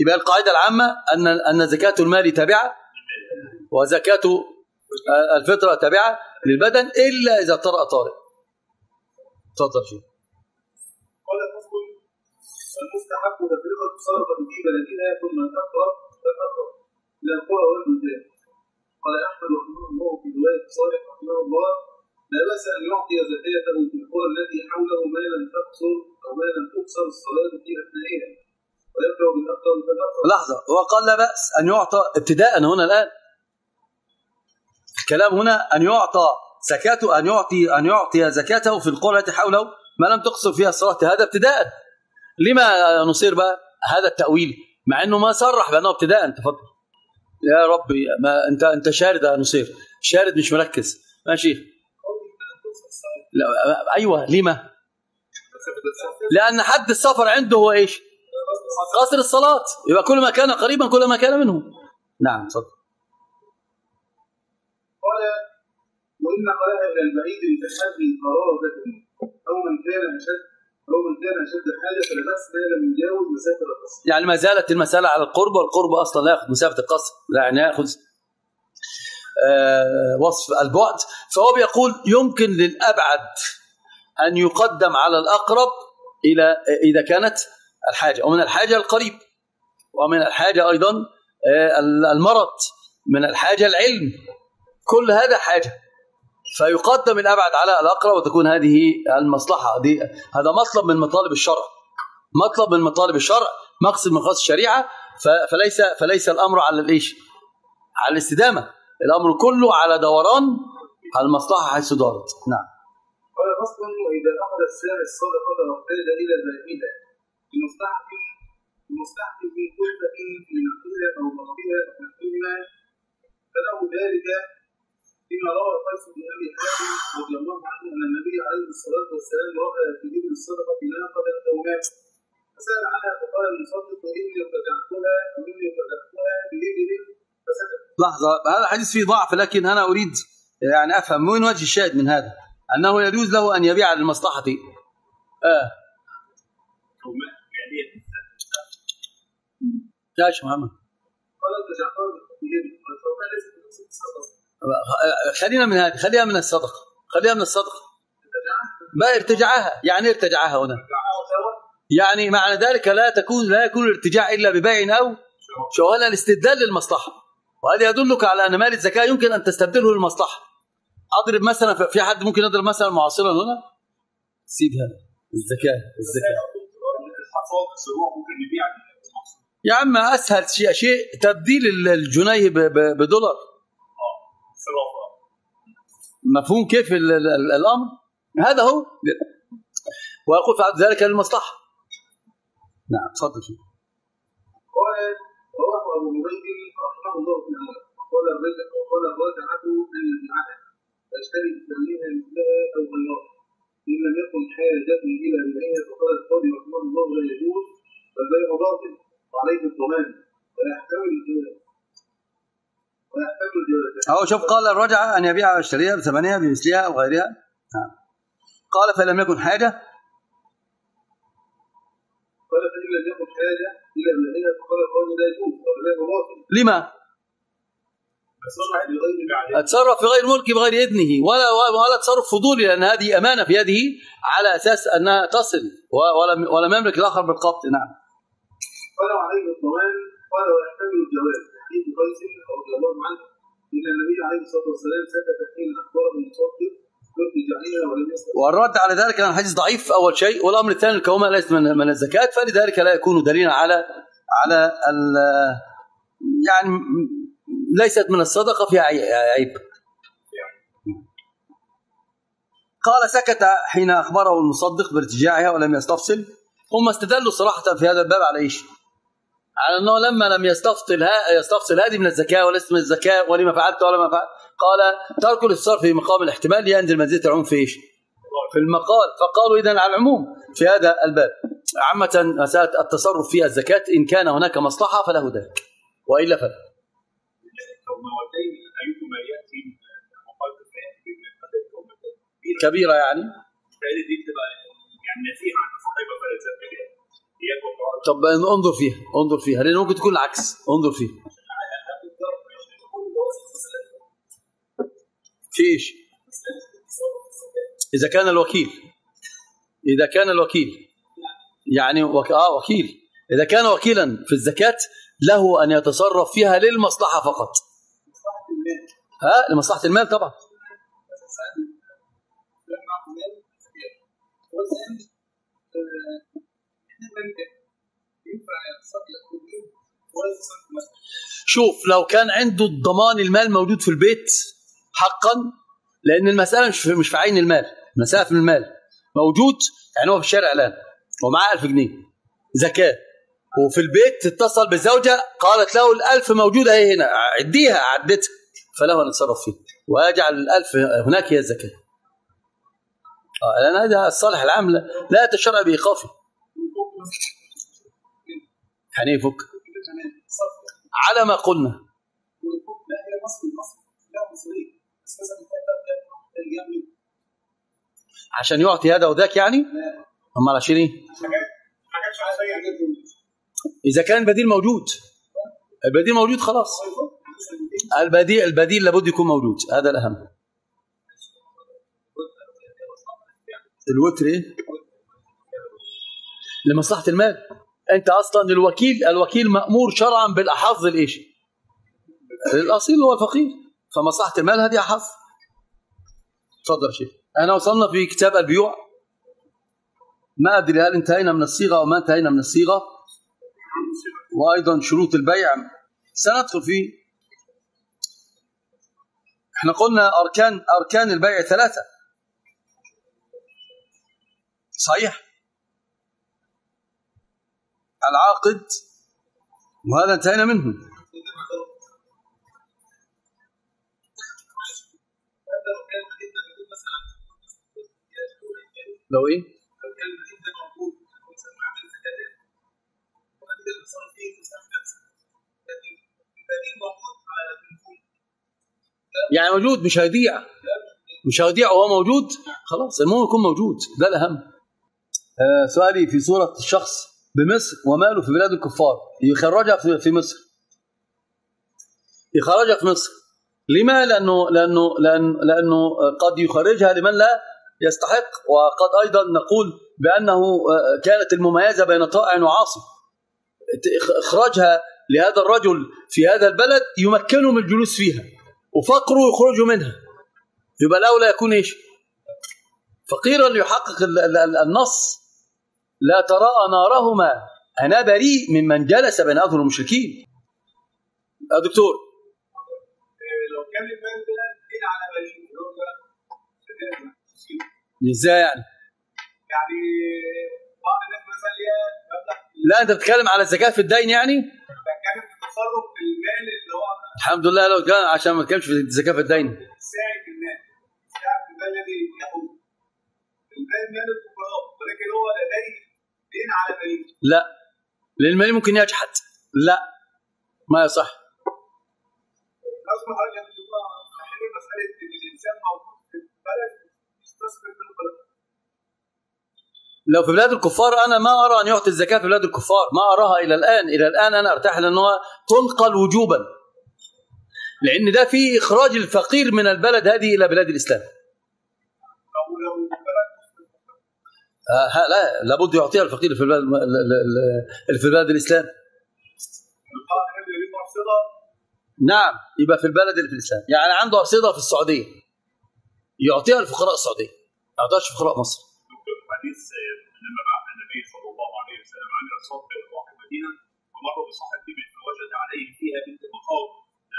يبقى القاعدة العامة أن أن زكاة المال تابعة وزكاة الفطرة تابعة للبدن إلا إذا طرأ طارئ. تفضل فيه قال فصل المستحب تفرقة صرفة في بلدها ثم تقرب فتقرب إلى القرى والبلدان قال أحمد رحمه الله في رواية صالح رحمه الله لا بأس أن يعطي زكاته في القرى التي حوله ما لم تقصر أو ما لم تقصر الصلاة في أثنائها. ويبدأ بالأقرب فالأقرب لحظة هو قال لا بأس أن يعطى ابتداء هنا الآن. الكلام هنا أن يعطى زكاته أن يعطي أن يعطي زكاته في القرى التي حوله ما لم تقصر فيها الصلاة. هذا ابتداء. لما نصير بقى هذا التأويل؟ مع إنه ما صرح بأنه ابتداء. تفضل. يا ربي ما أنت أنت شارد يا نصير. شارد مش مركز. ماشي. لا أيوه لما؟ لأن حد السفر عنده هو إيش؟ قصر الصلاة. يبقى كل ما كان قريبا كل ما كان منه نعم تفضل قال وإن نقلها إلى البعيد لتحري قرابة أو من كان أشد أو من كان أشد حاجة فلا ما لم يجاوز مسافة القصر. يعني ما زالت المسألة على القرب والقرب أصلا لا يأخذ مسافة القصر لا يعني يأخذ آه، وصف البعد. فهو بيقول يمكن للأبعد أن يقدم على الأقرب إلى إذا كانت الحاجة. ومن الحاجة القريب. ومن الحاجة أيضا آه، المرض. من الحاجة العلم. كل هذا حاجة. فيقدم الأبعد على الأقرب وتكون هذه المصلحة. دي هذا مطلب من مطالب الشرع. مطلب من مطالب الشرع. مقصد من مقاصد الشريعة. فليس فليس الأمر على الإيش؟ على الاستدامة. الأمر كله على دوران المصلحة حيث دارت. نعم. قال فصل وإذا أخذ السائل الصدقة واحتاج إلى ذاتها بمستحكم بمستحكم من كلفة في نقلها أو ضربها أو نحوهما فله ذلك فيما روى قيس بن أبي حاتم رضي الله عنه أن النبي عليه الصلاة والسلام رأى في إبل الصدقة ناقة أو مات فسأل عنها فقال المصدق إني ارتجعتها وإني ارتجعتها فسكت لحظة هذا الحديث فيه ضعف لكن أنا أريد يعني أفهم من وجه الشاهد من هذا أنه يجوز له أن يبيع للمصلحة آه يعني يا شيخ محمد خلينا من هذه خليها من الصدقة خليها من الصدقة ما ارتجعها يعني ارتجعها هنا يعني معنى ذلك لا تكون لا يكون الارتجاع الا ببيع أو شغل الاستدلال للمصلحه وهذا يدلك على أن مال الزكاة يمكن أن تستبدله للمصلحة. أضرب مثلا في حد ممكن يضرب مثلا معاصرا هنا؟ سيب هذا. الزكاة الزكاة. يا عم أسهل شيء شيء تبديل الجنيه بدولار. مفهوم كيف ال- ال- ال- الأمر؟ هذا هو. ويقول فعل ذلك للمصلحة. نعم تفضل. شيخ. قال الله في الامر قال الرجل وقال الراجعه ان يجعلها فاشتري بثمنها مثلها أو غيرها إن لم يكن حاجة إلى بيعها فقال القاضي رحمه الله لا يجوز فالبيع باطل وعليه الضمان. ويحتمل الجواز. ويحتمل الجواز. أو شوف قال الرجعة أن يبيعها ويشتريها بثمنها بمثلها أو غيرها. نعم. قال فلم يكن حاجة. قال فإن لم يكن حاجة إلى بيعها فقال القاضي لا يجوز. فالبيع باطل. لما؟ بغير أتصرف في غير ملكي بغير إذنه ولا ولا تصرف فضولي لأن هذه أمانة في يده على أساس أنها تصل ولم ولم يملك الآخر بالقبض. نعم. قال وعليه الضمان قال ويحتمل الجواز. حديث قيس رضي الله عنه إن النبي عليه الصلاة والسلام سكت حين اخبره المصدق والرد على ذلك أن الحديث ضعيف أول شيء والأمر الثاني الكومة ليست من من الزكاة فلذلك لا يكون دليلا على على ال- يعني ليست من الصدقة فيها عي- عيب. قال سكت حين أخبره المصدق بارتجاعها ولم يستفصل. هم استدلوا صراحة في هذا الباب على إيش؟ على أنه لما لم يستفصل ها يستفصل هذه من الزكاة وليست من الزكاة ولما فعلت ولا ما فعلت قال ترك الاستفسار في مقام الاحتمال ينزل منزلة العموم في إيش؟ في المقال. فقالوا إذا على العموم في هذا الباب. عامة مسألة التصرف في الزكاة إن كان هناك مصلحة فله ذلك وإلا فلا. ايهما ياتي كبيرة يعني؟ دي يعني نزيهه عن طب انظر فيها انظر فيها لأن ممكن تكون العكس. انظر فيها. في إيش؟ إذا كان الوكيل. إذا كان الوكيل. يعني وك... آه وكيل. إذا كان وكيلا في الزكاة له أن يتصرف فيها للمصلحة فقط. ها؟ لمصلحة المال طبعا. شوف لو كان عنده الضمان المال موجود في البيت حقا لأن المسألة مش في مش في عين المال. المسألة في المال. موجود يعني هو في الشارع الآن ومعاه 1000 جنيه زكاة. وفي البيت اتصل بالزوجه قالت له الألف موجودة هي هنا. عديها عدتها. فله أن يتصرف فيه. ويجعل الألف هناك هي الزكاة. آه لأن هذا الصالح العام لا- يتشرع بايقافه يعني على ما قلنا. عشان يعطي هذا وذاك يعني؟ امال عشان إيه إذا كان البديل موجود. البديل موجود خلاص. البديل البديل لابد يكون موجود. هذا الأهم. الوتر إيه؟ لمصلحة المال. أنت أصلا الوكيل الوكيل مأمور شرعا بالأحظ الإيش؟ الأصيل هو الفقير. فمصلحة المال هذه أحظ. تفضل يا شيخ. أنا وصلنا في كتاب البيوع. ما أدري هل انتهينا من الصيغة أو ما انتهينا من الصيغة. وأيضا شروط البيع. سندخل فيه إحنا قلنا أركان أركان البيع ثلاثة. صحيح. العاقد وهذا انتهينا منه. لو إيه؟ يعني موجود مش هيضيع. مش هيضيع وهو موجود خلاص المهم يكون موجود. ده الأهم. آه سؤالي في صورة الشخص بمصر وماله في بلاد الكفار. يخرجها في مصر. يخرجها في مصر. لما؟ لأنه لأنه لأنه قد يخرجها لمن لا يستحق. وقد أيضا نقول بأنه آه، كانت المميزة بين طائع وعاصي. إخراجها لهذا الرجل في هذا البلد يمكنه من الجلوس فيها. وفقره يخرج منها. يبقى الأولى يكون إيش؟ فقيرا ليحقق ال- ال- ال- النص. لا تراءى نارهما. أنا بريء ممن جلس بين اظهر المشركين. يا دكتور. لو كان على هو إزاي يعني؟ يعني بعض الناس مثلا لا أنت بتتكلم على الزكاة في الدين يعني؟ الحمد لله لو كان عشان ما نتكلمش في الزكاة في الدين. ساعد المال ساعد الذي يأخذ المال مال الفقراء ولكن هو لديه دين على بنين لا لأن المال ممكن يجحد لا ما يصح. لو في بلاد الكفار أنا ما أرى أن يعطي الزكاة في بلاد الكفار. ما أراها إلى الآن. إلى الآن أنا أرتاح لأنها تنقل وجوبا. لأن ده في إخراج الفقير من البلد هذه إلى بلاد البلد آه لا لابد يعطيها الفقير في البلد ال- ال- ال- في بلاد مقصده نعم يبقى في البلد اللي في الإسلام. يعني عنده أرصدة في السعودية. يعطيها الفقراء السعودية. ما يعطيهاش فقراء مصر. حديث آه، بعث النبي صلى الله عليه وسلم عن الصوت ضواحي المدينة ومر ابل فوجد عليه فيها بنت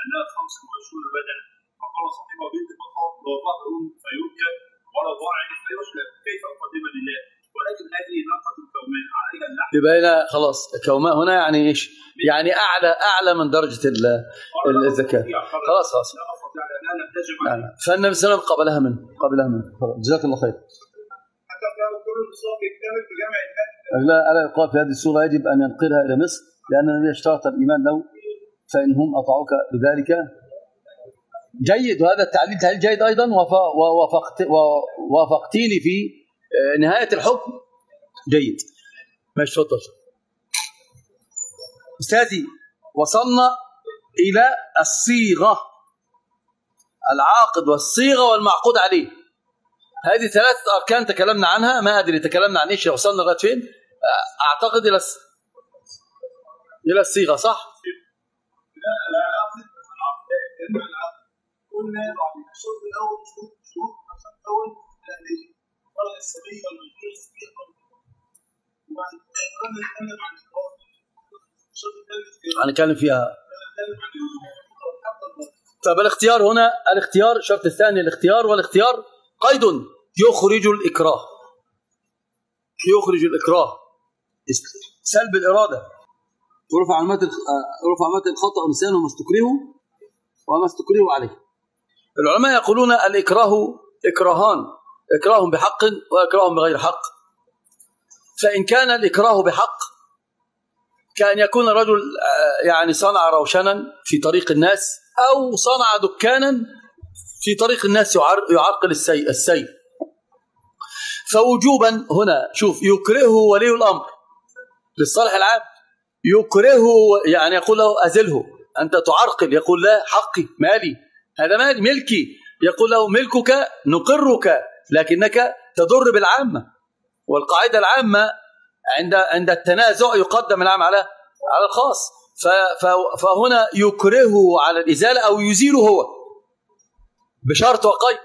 لانها 25 بدنا فقال صاحبها بنت مخاض لا ظهر فيركب ولا ضاع فيسلب كيف أقدم لله؟ ولكن هذه ناقة كوماء عليها اللحم يبقى هنا خلاص كوماء هنا يعني إيش؟ يعني اعلى أعلى من درجة ال- ال- الزكاه خلاص خلاص. تجب نعم. فالنبي صلى الله عليه وسلم قبلها منه قبلها منه. جزاك الله خير. حتى بجمع المال لا ألا يقال في هذه الصورة يجب أن ينقلها إلى مصر لأن النبي اشترط الإيمان له فإن هم أطاعوك بذلك. جيد وهذا التعليل. تعليل جيد أيضا؟ ووافقت ووافقتيني في آه، نهاية الحكم. جيد. ماشي تفضل. أستاذي وصلنا إلى الصيغة. العاقد والصيغة والمعقود عليه. هذه ثلاثة أركان تكلمنا عنها. ما أدري تكلمنا عن إيش وصلنا لغاية فين؟ أعتقد إلى الس- إلى الصيغة صح؟ لا لا العقد العقد لأن العقد قلنا الشرط الأول عشان الأول الاهليه فرق السبيه والمجنون السبيه وبعد كده نتكلم عن الشرط هنتكلم فيها. طب الاختيار هنا الاختيار الشرط الثاني الاختيار والاختيار قيد يخرج الإكراه. يخرج الإكراه. سلب الإرادة. ورفع علامات آه، رفع علامات الخطأ ونسيان وما استكرهوا وما استكرهوا عليه. العلماء يقولون الإكراه إكراهان إكراه بحق وإكراه بغير حق. فإن كان الإكراه بحق كأن يكون رجل آه، يعني صنع روشنا في طريق الناس أو صنع دكانا في طريق الناس يعر- يعرقل السي- السير فوجوبا هنا شوف يكرهه ولي الأمر للصالح العام. يكرهه يعني يقول له أزله. أنت تعرقل يقول لا حقي مالي. هذا مالي ملكي. يقول له ملكك نقرك لكنك تضر بالعامة. والقاعدة العامة عند عند التنازع يقدم العام على على الخاص. فهنا يكرهه على الإزالة أو يزيله هو. بشرط وقيد.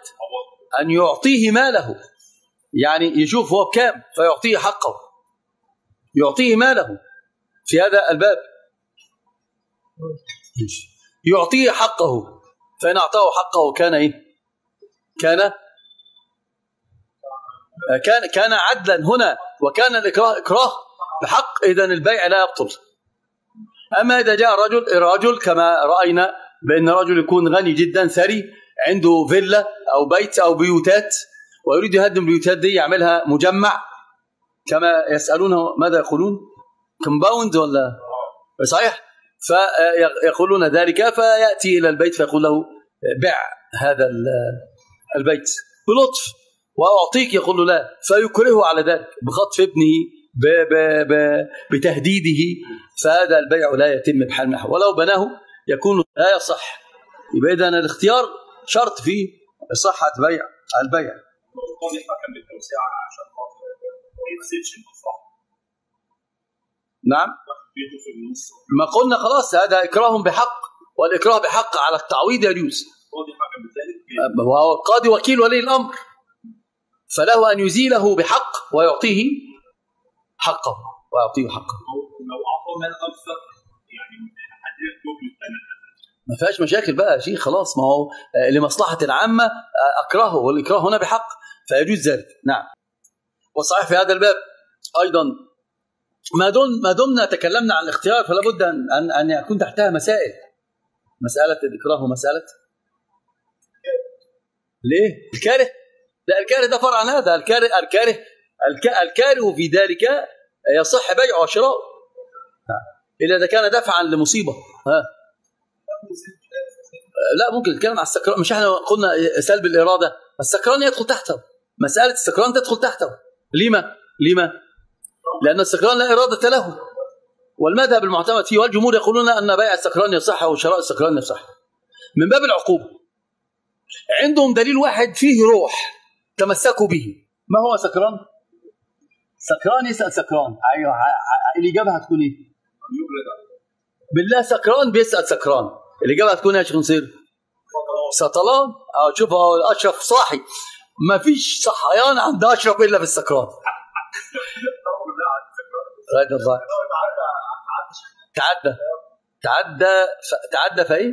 أن يعطيه ماله. يعني يشوف هو بكام فيعطيه حقه. يعطيه ماله. في هذا الباب. يعطيه حقه. فإن أعطاه حقه كان إيه؟ كان كان كان عدلا هنا وكان الإكراه إكراه بحق إذا البيع لا يبطل. أما إذا جاء رجل رجل كما رأينا بأن رجل يكون غني جدا ثري عنده فيلا أو بيت أو بيوتات ويريد يهدم البيوتات دي يعملها مجمع كما يسألونه ماذا يقولون؟ compound ولا صحيح فيقولون ذلك فيأتي إلى البيت فيقول له بع هذا البيت بلطف وأعطيك يقول له لا فيكرهه على ذلك بخطف ابنه ب ب ب بتهديده فهذا البيع لا يتم بحال من ولو بناه يكون لا يصح يبقى إذا الاختيار شرط في صحة بيع البيع نعم. ما قلنا خلاص هذا إكراه بحق والإكراه بحق على التعويض يجوز وهو القاضي وكيل ولي الأمر فله أن يزيله بحق ويعطيه حقه ويعطيه حقه. لو أعطاه مال أكثر يعني ما فيهاش مشاكل بقى يا شيخ خلاص ما هو لمصلحة العامة أكرهه والإكراه هنا بحق فيجوز ذلك. نعم. وصحيح في هذا الباب أيضا ما دون ما دمنا تكلمنا عن الاختيار فلا بد ان ان يكون تحتها مسائل. مسألة الإكراه ومساله ليه؟ الإكراه. لا الإكراه ده فرع عن هذا الإكراه الإكراه الإكراه في ذلك يصح بيعه وشراؤه إلا إذا كان دفعا لمصيبة. ها. لا ممكن نتكلم على السكران. مش إحنا قلنا سلب الإرادة. السكران يدخل تحته. مسألة السكران تدخل تحته. لما؟ لما؟ لأن السكران لا إرادة له. والمذهب المعتمد فيه والجمهور يقولون أن بيع السكران يصح وشراء السكران يصح. من باب العقوبة. عندهم دليل واحد فيه روح تمسكوا به. ما هو سكران؟ سكران يسأل سكران. أيوه الإجابة هتكون إيه؟ بالله سكران بيسأل سكران. الإجابة هتكون إيه يا شيخ نصير؟ سطلان. أو شوف أشرف صاحي. ما فيش صحيان عند أشرف إلا في السكران رد الله تعدى. تعدى تعدى فايه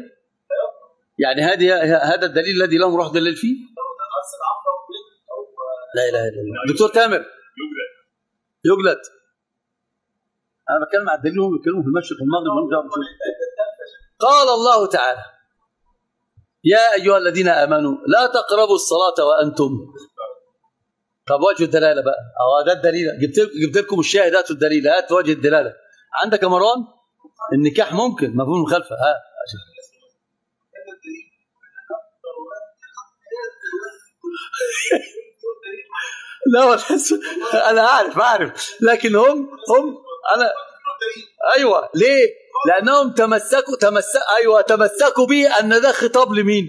يعني هذه هذا الدليل الذي لهم روح دليل فيه؟ لا إله إلا الله. دكتور تامر. يجلد أنا بتكلم على الدليل هم بيتكلموا في المشرق والمغرب قال الله تعالى يا أيها الذين آمنوا لا تقربوا الصلاة وأنتم طب وجه الدلالة بقى؟ أو ده الدليل. جبت جبت لكم الشاهدات والدليل هات وجه الدلالة. عندك يا مروان؟ النكاح ممكن مفهوم مخالفة. ها (laughs) لا أنا عارف عارف. لكن هم هم أنا أيوه. ليه؟ لأنهم تمسكوا تمسك أيوه تمسكوا به أن ده خطاب لمين؟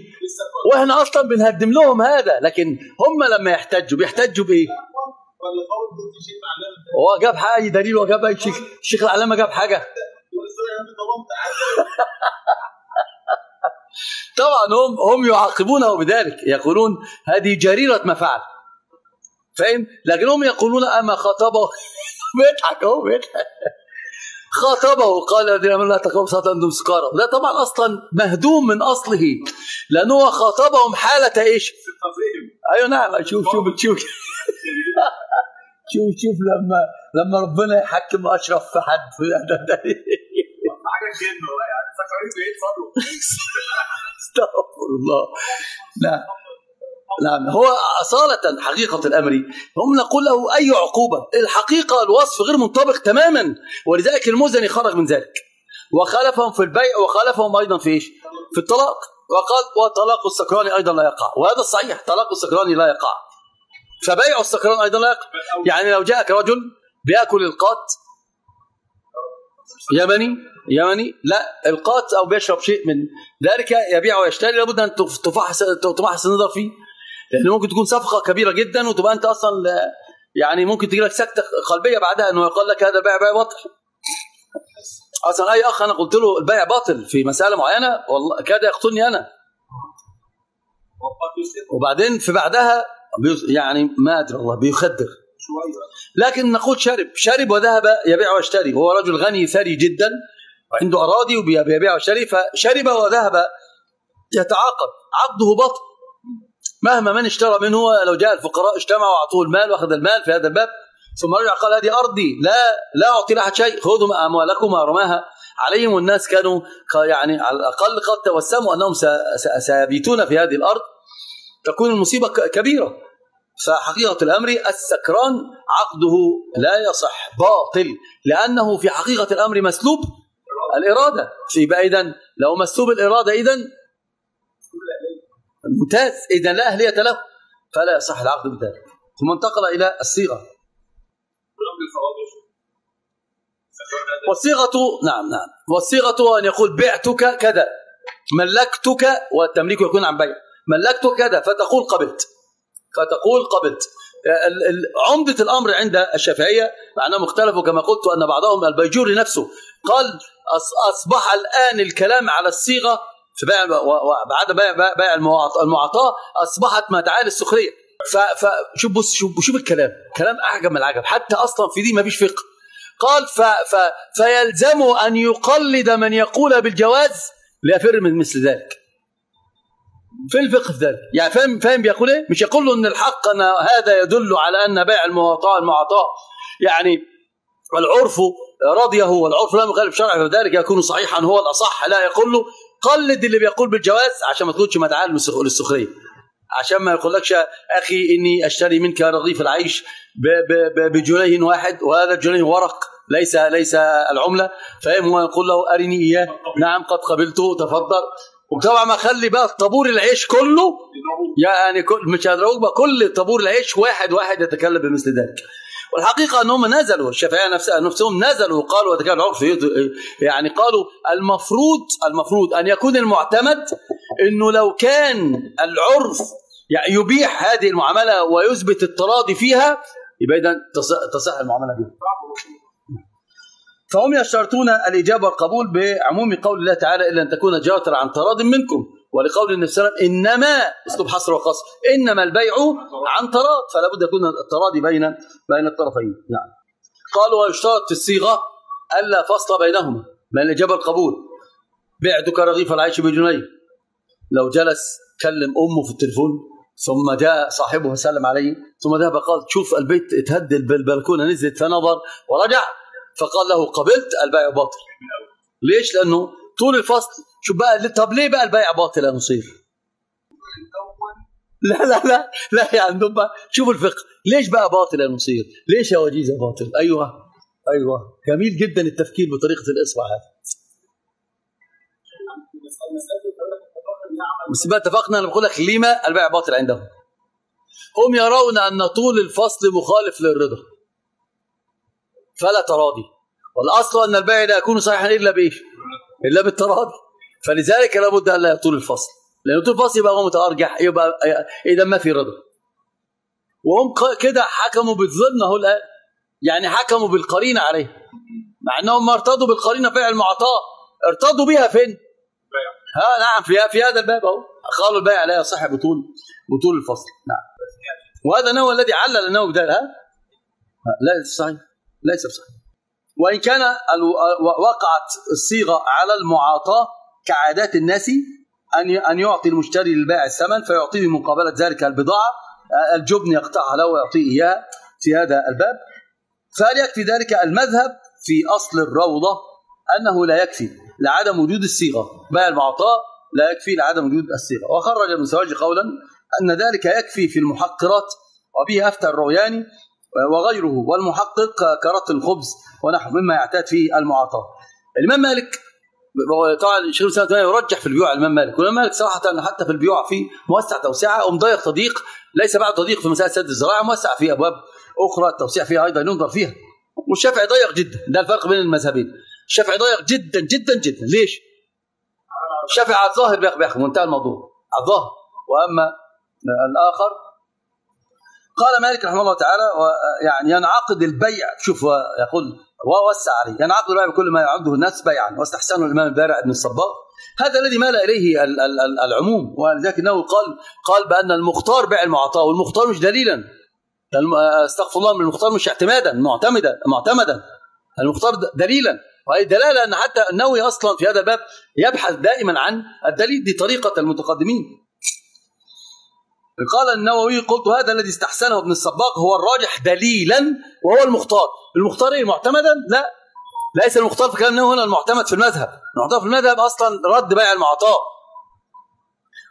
وإحنا أصلا بنهدم لهم هذا لكن هم لما يحتجوا بيحتجوا بإيه؟ هو جاب حاجة دليل وجاب أي شيخ الشيخ العلامه جاب حاجة؟ (laughs) طبعا هم هم يعاقبونه بذلك يقولون هذه جريرة ما فعل. فاهم؟ لكن هم يقولون أما خطبه (laughs) بيضحك اهو بيضحك. خاطبه قال الذين آمنوا لا تقربوا الصلاه أنتم سكارى. ده طبعا أصلا مهدوم من أصله لأنه هو خاطبهم حالة إيش؟ أيوه نعم شوف شوف شوف. شوف شوف لما لما ربنا يحكم أشرف في حد في حاجة جن يعني. فاكرين (laughs) بايه استغفر الله. نعم. نعم هو أصالة حقيقة الأمر. هم نقول له أي عقوبة؟ الحقيقة الوصف غير منطبق تماما ولذلك المزني خرج من ذلك. وخالفهم في البيع وخالفهم أيضا في إيش؟ في الطلاق. وقال وطلاق السكران أيضا لا يقع. وهذا الصحيح طلاق السكران لا يقع. فبيع السكران أيضا لا يقع. يعني لو جاءك رجل بيأكل القات يمني؟ يمني؟ لا القات أو بيشرب شيء من ذلك يبيع ويشتري لابد أن تفحص تفحص النظر فيه. لأن ممكن تكون صفقة كبيرة جدا وتبقى أنت أصلا يعني ممكن تجي لك سكتة قلبية بعدها إنه يقول لك هذا بيع بيع باطل أصلا أي أخ أنا قلت له البيع باطل في مسألة معينة والله كاد يقتلني أنا. وبعدين في بعدها يعني ما أدري الله بيخدر. لكن نقول شرب شرب وذهب يبيع ويشتري. وهو رجل غني ثري جدا وعنده أراضي وبيبيع ويشتري فشرب وذهب يتعاقد عقده بطل. مهما من اشترى منه لو جاء الفقراء اجتمعوا وأعطوه المال وأخذ المال في هذا الباب ثم رجع قال هذه أرضي لا لا أعطي لأحد شيء خذوا أموالكم ورماها عليهم والناس كانوا يعني على الأقل قد توسموا أنهم سيبيتون في هذه الأرض. تكون المصيبة كبيرة. فحقيقة الأمر السكران عقده لا يصح باطل لأنه في حقيقة الأمر مسلوب الإرادة. يبقى اذا لو مسلوب الإرادة اذا ممتاز. اذا لا أهلية له. فلا يصح العقد بذلك. ثم انتقل إلى الصيغة. والصيغة نعم نعم. والصيغة أن يقول بعتك كذا. ملكتك والتمليك يكون عن بيع. ملكتك كذا فتقول قبلت. فتقول قبلت. عمدة الأمر عند الشافعية مع أنهم اختلفوا كما قلت أن بعضهم البيجوري نفسه قال أصبح الآن الكلام على الصيغة في بيع بعد بيع بيع المعاطاة أصبحت ما تعالي السخرية. فشوف بص شوف شوف الكلام. كلام أعجب من العجب. حتى أصلا في دي ما فيش فقه. قال ف ف فيلزم أن يقلد من يقول بالجواز ليفر من مثل ذلك. في الفقه في ذلك. يعني فاهم فاهم بيقول إيه؟ مش يقول له إن الحق أن هذا يدل على أن بيع المعطاء المعطاء يعني العرف رضيه والعرف لم يخالف شرعه فذلك يكون صحيحا. هو الأصح لا يقول له قلد اللي بيقول بالجواز عشان ما تكونش مدعاه للسخرية. عشان ما يقولكش أخي إني أشتري منك رغيف العيش بجنيه واحد وهذا الجنيه ورق ليس ليس العملة. فاهم هو يقول له أرني إياه. نعم قد قبلته تفضل. وطبعا ما خلي بقى طابور العيش كله يعني كل مش هضربوك بقى كل طابور العيش واحد واحد يتكلم بمثل ذلك. والحقيقة أنهم نزلوا الشافعية نفسها نفسهم نزلوا وقالوا وتكلم العرف يعني قالوا المفروض المفروض أن يكون المعتمد إنه لو كان العرف يعني يبيح هذه المعاملة ويثبت التراضي فيها يبقى اذا تصح المعاملة بها فهم يشترطون الإجابة والقبول بعموم قول الله تعالى إلا أن تكون جاتر عن تراض منكم. ولقول النبي صلى الله عليه وسلم إنما أسلوب حصر وقصر إنما البيع عن تراض فلا بد يكون التراضي بين بين الطرفين. نعم. قالوا ويشترط في الصيغة ألا فصل بينهما بين الإجابة والقبول. بعتك رغيف العيش بجنيه. لو جلس كلم أمه في التليفون ثم جاء صاحبه وسلم عليه ثم ذهب قال شوف البيت اتهدل بالبلكونه نزلت فنظر ورجع فقال له قبلت البيع باطل. ليش؟ لأنه طول الفصل شو بقى طب ليه بقى البيع باطل يا نصير؟ لا لا لا لا يا عندهم بقى شوفوا الفقه. ليش بقى باطل يا نصير؟ ليش يا وجيزة باطل؟ أيوه أيوه. جميل جدا التفكير بطريقة الاصبع هذا بس بقى اتفقنا أنا بقول لك لما البيع باطل عندهم. هم يرون أن طول الفصل مخالف للرضا. فلا تراضي. والأصل أن البيع لا يكون صحيحا إلا بإيش؟ إلا بالتراضي. فلذلك لابد أن لا يطول الفصل. لأن طول الفصل يبقى هو متأرجح يبقى إذا ما في رضا. وهم كده حكموا بالظن اهو الآن يعني حكموا بالقرينة عليه. مع إنهم ما ارتضوا بالقرينة فعل المعطاء. ارتضوا بها فين؟ ها نعم في في هذا الباب أهو. قالوا البيع لا يصح بطول بطول الفصل. نعم. وهذا نوى الذي علل أنه بدال ها؟ لا صحيح. ليس بصحيح وإن كان وقعت الصيغة على المعاطاة كعادات الناس أن أن يعطي المشتري للبائع الثمن فيعطيه مقابلة ذلك البضاعة الجبن يقطعها له ويعطيه إياها في هذا الباب. فهل يكفي ذلك المذهب في أصل الروضة أنه لا يكفي لعدم وجود الصيغة. بائع المعطاء لا يكفي لعدم وجود الصيغة. وخرج ابن سراج قولا أن ذلك يكفي في المحقرات وبه أفتى الروياني وغيره والمحقق كرط الخبز ونحو مما يعتاد فيه المعاطاة الإمام مالك طبعا شيخ الاسلام تيميه يرجح في البيوع الامام مالك. والامام مالك صراحة حتى في البيوع في موسع توسعة ومضيق تضييق ليس بعد تضييق في مسائل سد الزراعة موسع في أبواب أخرى التوسيع فيها أيضا ينظر فيها. والشافعي ضيق جدا ده الفرق بين المذهبين. الشافعي ضيق جدا جدا جدا. ليش؟ الشافعي على الظاهر بياخذ منتهى الموضوع. على الظاهر. وأما الآخر قال مالك رحمه الله تعالى يعني ينعقد البيع. شوف يقول ووسع عليه. ينعقد البيع بكل ما يعده الناس بيعا. واستحسنه الإمام البارع بن الصباغ هذا الذي مال إليه العموم. ولذلك إنه قال قال بأن المختار بيع المعطاء. والمختار مش دليلا. استغفر الله من المختار مش اعتمادا معتمدا معتمدا. المختار دليلا. وهي دلالة أن حتى النووي أصلا في هذا الباب يبحث دائما عن الدليل دي طريقه المتقدمين. قال النووي قلت هذا الذي استحسنه ابن الصباغ هو الراجح دليلا وهو المختار. المختار إيه معتمدا؟ لا. ليس المختار في كلام هنا المعتمد في المذهب. المعتمد في المذهب أصلا رد بيع المعطاء.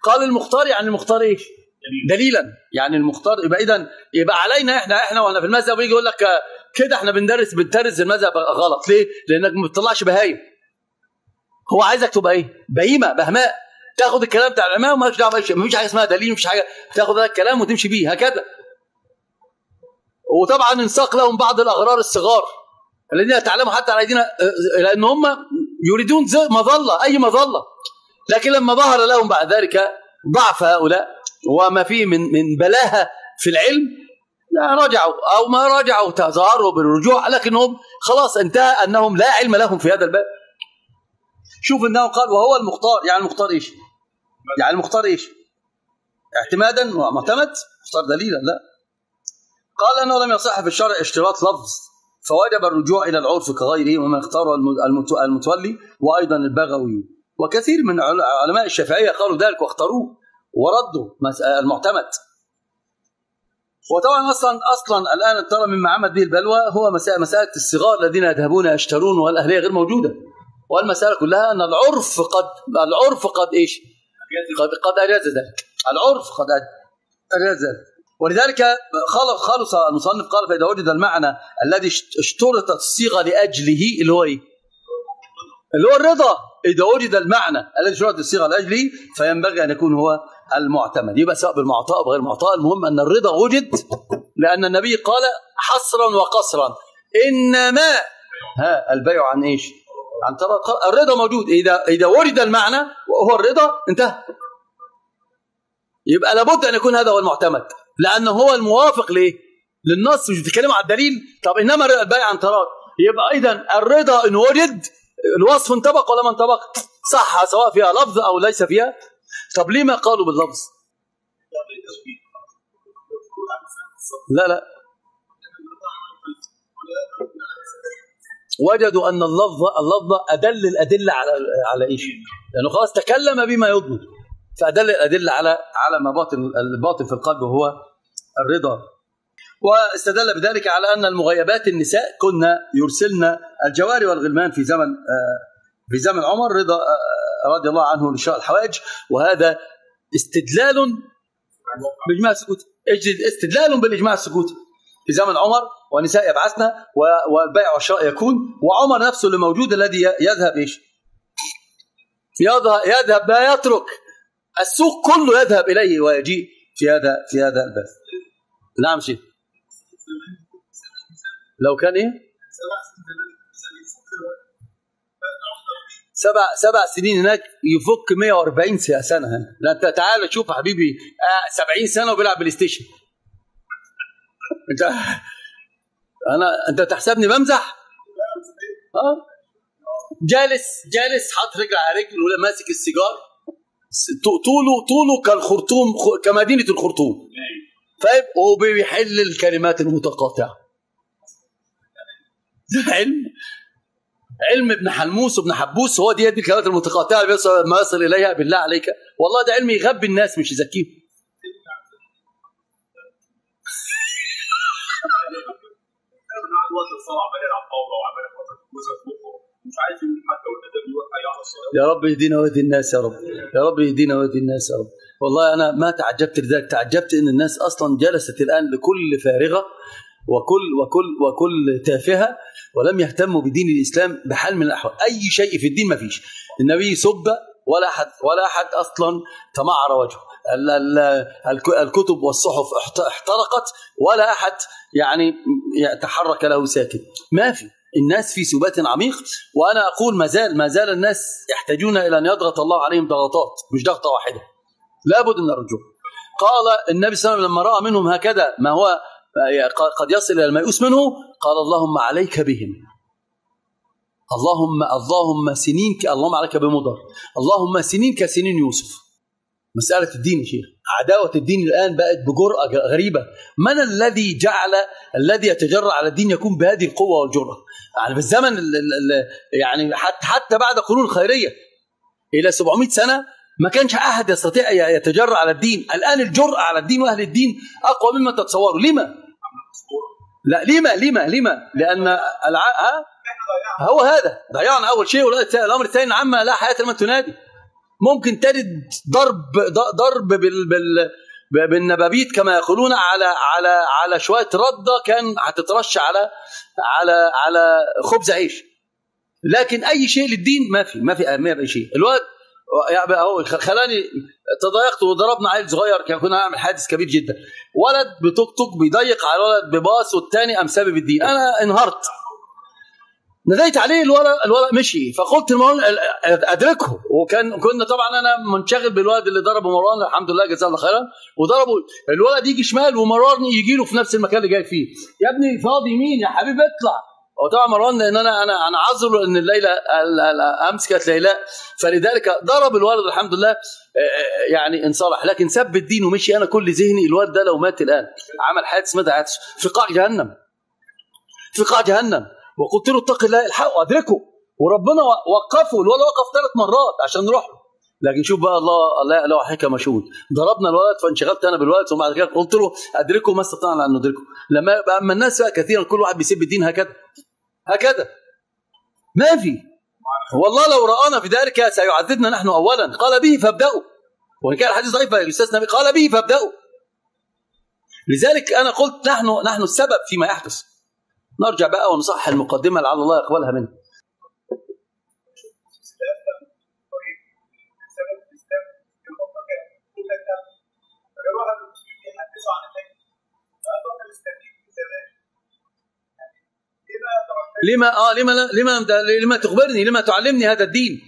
قال المختار يعني المختار إيش؟ دليلا. يعني المختار يبقى اذا يبقى علينا إحنا إحنا وإحنا في المذهب ويجي يقول لك كده إحنا بندرس بندرس المذهب غلط. ليه؟ لأنك ما بتطلعش بهايم. هو عايزك تبقى إيه؟ بهيمة بهماء. تاخد الكلام بتاع العلماء وما دعوه ما فيش حاجة اسمها دليل مفيش حاجة. تاخد هذا الكلام وتمشي بيه. هكذا. وطبعا انساق لهم بعض الأغرار الصغار الذين يتعلموا حتى على ايدينا لأن هم يريدون مظلة أي مظلة. لكن لما ظهر لهم بعد ذلك ضعف هؤلاء وما فيه من من بلاهة في العلم لا رجعوا. أو ما رجعوا تظاهروا بالرجوع لكنهم خلاص انتهى أنهم لا علم لهم في هذا الباب. شوف إنه قال وهو المختار. يعني المختار إيش؟ يعني المختار إيش؟ اعتمادا ومعتمد؟ مختار دليلا لا. قال أنه لم يصح في الشرع اشتراط لفظ فوجب الرجوع إلى العرف كغيره وما اختاره المتولي وأيضا البغوي. وكثير من علماء الشافعية قالوا ذلك واختاروه وردوا المعتمد. وطبعا أصلا أصلا الآن ترى مما عمد به البلوى هو مسألة الصغار الذين يذهبون يشترون والأهلية غير موجودة. والمسألة كلها أن العرف قد العرف قد إيش؟ قد قد أجاز ذلك. العرف قد أجاز ذلك. ولذلك خالص خالص المصنف قال فإذا وجد المعنى الذي اشترطت الصيغة لأجله اللي هو إيه؟ اللي هو الرضا. إذا وجد المعنى الذي اشترطت الصيغة لأجله فينبغي أن يكون هو المعتمد. يبقى سواء بالمعطاء أو بغير المعطاء المهم أن الرضا وجد لأن النبي قال حصرا وقصرا. انما ها البيع عن إيش؟ عن طرق الرضا موجود. اذا إذا ورد المعنى وهو الرضا انتهى. يبقى لابد أن يكون هذا هو المعتمد. لأنه هو الموافق ليه؟ للنص. مش بتتكلم عن الدليل؟ طب إنما البيع عن طرق يبقى اذا الرضا إن وجد الوصف انطبق ولا ما انطبق؟ صح سواء فيها لفظ أو ليس فيها. طب ليه ما قالوا باللفظ؟ لا لا. وجدوا أن اللفظ اللفظ أدل الأدلة على على إيش؟ لأنه خلاص تكلم بما يضمن فأدل الأدلة على على ما باطن الباطن في القلب وهو الرضا. واستدل بذلك على أن المغيبات النساء كنا يرسلن الجواري والغلمان في زمن في زمن عمر رضا رضي الله عنه لشراء الحوائج. وهذا استدلال باجماع السكوت. استدلال بالإجماع السكوتي في زمن عمر. ونساء يبعثن والبيع والشراء يكون وعمر نفسه اللي موجود الذي يذهب إيش؟ يذهب لا يترك. السوق كله يذهب إليه ويجيء في هذا في هذا الباب نعم شيخ. لو كان إيه؟ سبع سبع سنين هناك يفك 140 سنة. هنا لا انت تعال شوف حبيبي 70 سنة وبيلعب PlayStation. أنا أنت تحسبني بمزح؟ آه. جالس جالس حاطط رجل على رجل ماسك السيجار. طوله طوله كالخرطوم كمدينة الخرطوم. فاهم وبيحل الكلمات المتقاطعة. ده علم علم ابن حلموس وابن حبوس هو دي دي الكلمات المتقاطعة ما يصل إليها بالله عليك. والله ده علم يغبي الناس مش يزكيهم. يا رب. يهدينا ويهدي الناس يا رب. يا رب يهدينا ويهدي الناس يا رب. والله أنا ما تعجبت لذلك. تعجبت إن الناس أصلا جلست الآن لكل فارغة وكل وكل وكل تافهة ولم يهتموا بدين الإسلام بحال من الأحوال. أي شيء في الدين ما فيش. النبي سب ولا أحد ولا أحد أصلا تمعر وجهه. الكتب والصحف احت- احترقت ولا أحد يعني تحرك له ساكن. ما في. الناس في سبات عميق وأنا أقول ما زال ما زال الناس يحتاجون إلى أن يضغط الله عليهم ضغطات مش ضغطة واحدة. لابد من الرجوع قال النبي صلى الله عليه وسلم لما رأى منهم هكذا ما هو قد يصل إلى الميؤوس منه قال اللهم عليك بهم. اللهم اللهم سنين. اللهم عليك بمضر. اللهم سنين كسنين يوسف. مسألة الدين يا شيخ. عداوة الدين الآن بقت بجرأة غريبة. من الذي جعل الذي يتجرأ على الدين يكون بهذه القوة والجرأة؟ يعني في الزمن ال... ال... ال... يعني حتى حتى بعد قرون خيرية إلى 700 سنة ما كانش أحد يستطيع يتجرأ على الدين. الآن الجرأة على الدين وأهل الدين أقوى مما تتصوروا. لما؟ لا لما لما لما؟ لأن الع... هو هذا. ضيعنا أول شيء والأمر- الثاني عما لا حياة لمن تنادي. ممكن تجد ضرب ضرب بال بال بالنبابيت كما يقولون على على على شوية ردة كان هتترش على على على خبز عيش. لكن أي شيء للدين ما في ما في أهمية بأي شيء. الواد يعني هو خلاني تضايقت وضربنا عيل صغير كان كنا نعمل حادث كبير جدا. ولد بتوك توك بيضيق على ولد بباص والتاني قام سابب الدين. أنا انهارت. ناديت عليه الولد الولد مشي. فقلت لمروان أدركه. وكان كنا طبعا أنا منشغل بالولد اللي ضربه مروان الحمد لله جزاه الله خيرا. وضربه الولد يجي شمال ومروان يجي له في نفس المكان اللي جاي فيه. يا ابني فاضي مين؟ يا حبيبي اطلع. وطبعا مروان لأن أنا أنا أنا عذر إن الليلة ال- ال- امس كانت ليلة. فلذلك ضرب الولد الحمد لله آه، آه، يعني انصلح لكن سب الدين ومشي أنا كل ذهني. الولد ده لو مات الآن عمل حادث حادث. في قاع جهنم. في قاع جهنم. وقلت له اتق الله الحقه ادركه وربنا وقفه الولد وقف ثلاث مرات عشان نروح له لكن شوف بقى الله الله له حكمه مشهود. ضربنا الولد فانشغلت أنا بالولد ثم بعد كده قلت له ادركه ما استطعنا أن ندركه. لما أما الناس بقى كثيرا كل واحد بيسب الدين هكذا. هكذا. ما في. والله لو رآنا في ذلك سيعذبنا نحن اولا. قال به فابدأوا. وإن كان الحديث ضعيف يستثنى به قال به فابدأوا. لذلك أنا قلت نحن نحن السبب فيما يحدث. نرجع بقى ونصحح المقدمة لعل الله يقبلها منا لما آه لما لما لم لما تخبرني لما تعلمني هذا الدين.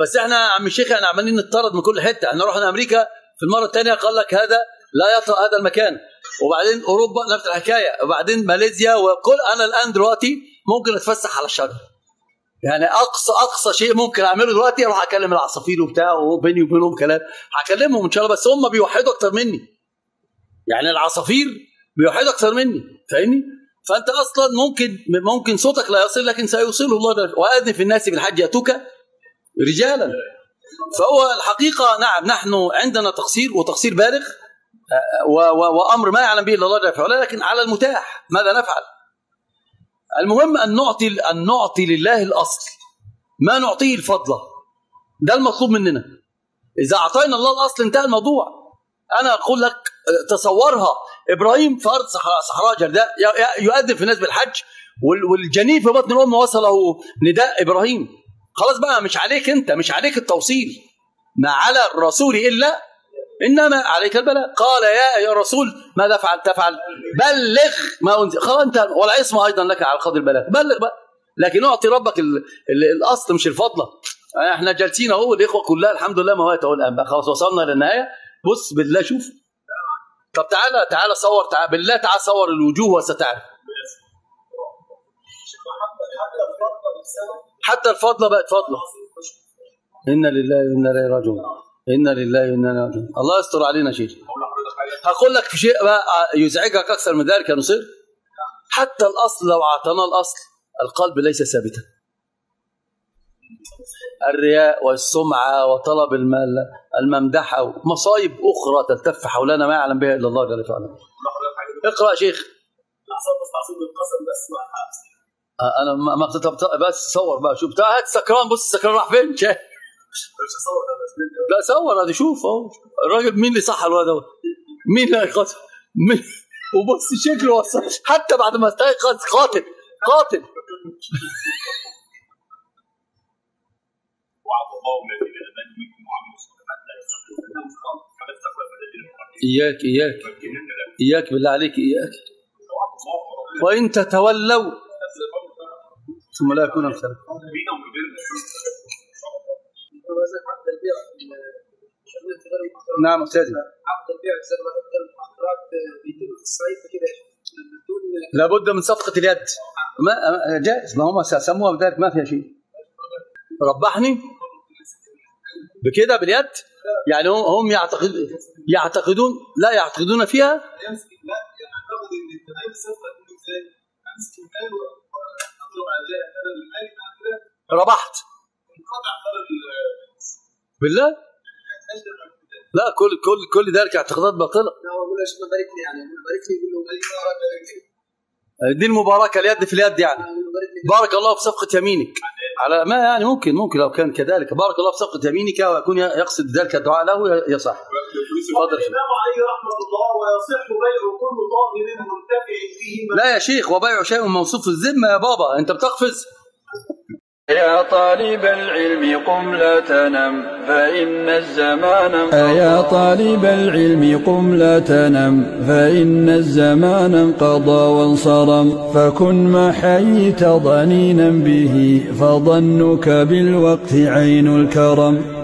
بس إحنا عم الشيخ إحنا عمالين نطرد من كل حتة. إحنا رحنا أمريكا في المرة الثانية قال لك هذا لا يطرأ هذا المكان. وبعدين أوروبا نفس الحكاية. وبعدين ماليزيا وكل أنا الآن دلوقتي ممكن أتفسح على الشجر يعني اقصى أقصى شيء ممكن أعمله دلوقتي أروح أكلم العصافير وبتاع وبيني وبينهم كلام. هكلمهم إن شاء الله بس هم بيوحدوا أكتر مني. يعني العصافير بيوحدوا أكتر مني فاهمني؟ فأنت أصلا ممكن ممكن صوتك لا يصل لكن سيوصله الله جل وأذن في الناس بالحج يأتوك رجالا. فهو الحقيقة نعم نحن عندنا تقصير وتقصير بالغ. وأمر ما يعلم به إلا الله جل وعلا لكن على المتاح ماذا نفعل؟ المهم أن نعطي أن نعطي لله الأصل. ما نعطيه الفضله ده المطلوب مننا. إذا أعطينا الله الأصل انتهى الموضوع. أنا أقول لك تصورها. إبراهيم في أرض صحراء جرداء يؤذن في الناس بالحج وال- والجنين في بطن الأم وصله نداء إبراهيم. خلاص بقى مش عليك أنت مش عليك التوصيل. ما على الرسول إلا إنما عليك البلاغ قال يا أيها الرسول ماذا فعلت؟ تفعل. بلغ ما انزل خلاص أنت والعصمه أيضا لك على قدر البلاغ بلغ بقى. لكن أعطي ربك ال ال الأصل مش الفضله إحنا جالسين أهو الإخوة كلها الحمد لله موات أهو الآن. بقى خلاص وصلنا للنهاية. بص بالله شوف. طب تعالى تعالى صور تعالى بالله تعالى صور الوجوه وستعرف. حتى الفضله بقت فضله. إنا لله وإنا إليه راجعون. إنا لله راجعون. الله يستر علينا شيخ. هقول لك في شيء بقى يزعجك أكثر من ذلك يا نصير؟ حتى الأصل لو أعطانا الأصل القلب ليس ثابتا. الرياء والسمعة وطلب المال الممدحة ومصايب أخرى تلتف حولنا ما يعلم بها إلا الله جل وعلا. اقرأ يا شيخ. أنا ما بس صور بقى شوف. هات السكران بص السكران راح فين؟ شايف لا صور هذا شوف اهو الراجل مين اللي صح الولد مين اللي قتل مين؟ وبص شكله حتى بعد ما استيقظ قاتل قاتل إياك إياك. إياك بالله عليك إياك. وإن تتولوا ثم لا يكون أمثالكم عقد البيع نعم أستاذي. عقد البيع زي ما غير المحظورات بيتم في الصعيد كده. لما تكون لابد من صفقة اليد. ما جائز. ما هم سموها بذلك ما فيها شيء. ربحني؟ بكده باليد؟ يعني هم يعتقد يعتقدون لا يعتقدون فيها؟ يمسك بالله؟ لا كل كل كل ذلك اعتقادات باطلة. لا هو يقول له شوف بارك لي يعني. يقول بارك لي يقول له بارك لي دي المباركة اليد في اليد يعني. بارك الله في صفقة يمينك. على ما يعني ممكن ممكن لو كان كذلك. بارك الله في صفقة يمينك ويكون يقصد ذلك الدعاء له يصح تفضل الامام عليه رحمه الله ويصح بيع كل طاهر منتفع به لا يا شيخ وبيع شيء موصوف في الذمة يا بابا. أنت بتقفز. يا طالب العلم قم لا تنم فإن الزمان يا طالب العلم قم لا تنم فإن الزمان انقضى وانصرم. فكن ما حييت ضنينا به فظنك بالوقت عين الكرم.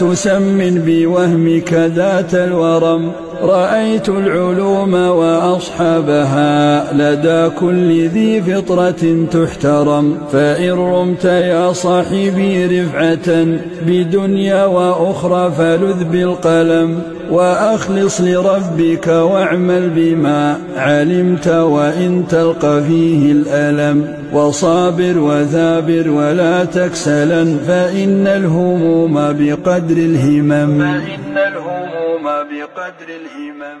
تسمن بوهمك ذات الورم. رأيت العلوم وأصحابها لدى كل ذي فطرة تحترم. فإن رمت يا صاحبي رفعة بدنيا وأخرى فلذ بالقلم. وأخلص لربك واعمل بما علمت وإن تلقى فيه الألم وصابر وثابر ولا تكسلا فإن الهموم بقدر الهمم. فإن الهموم بقدر الهمم.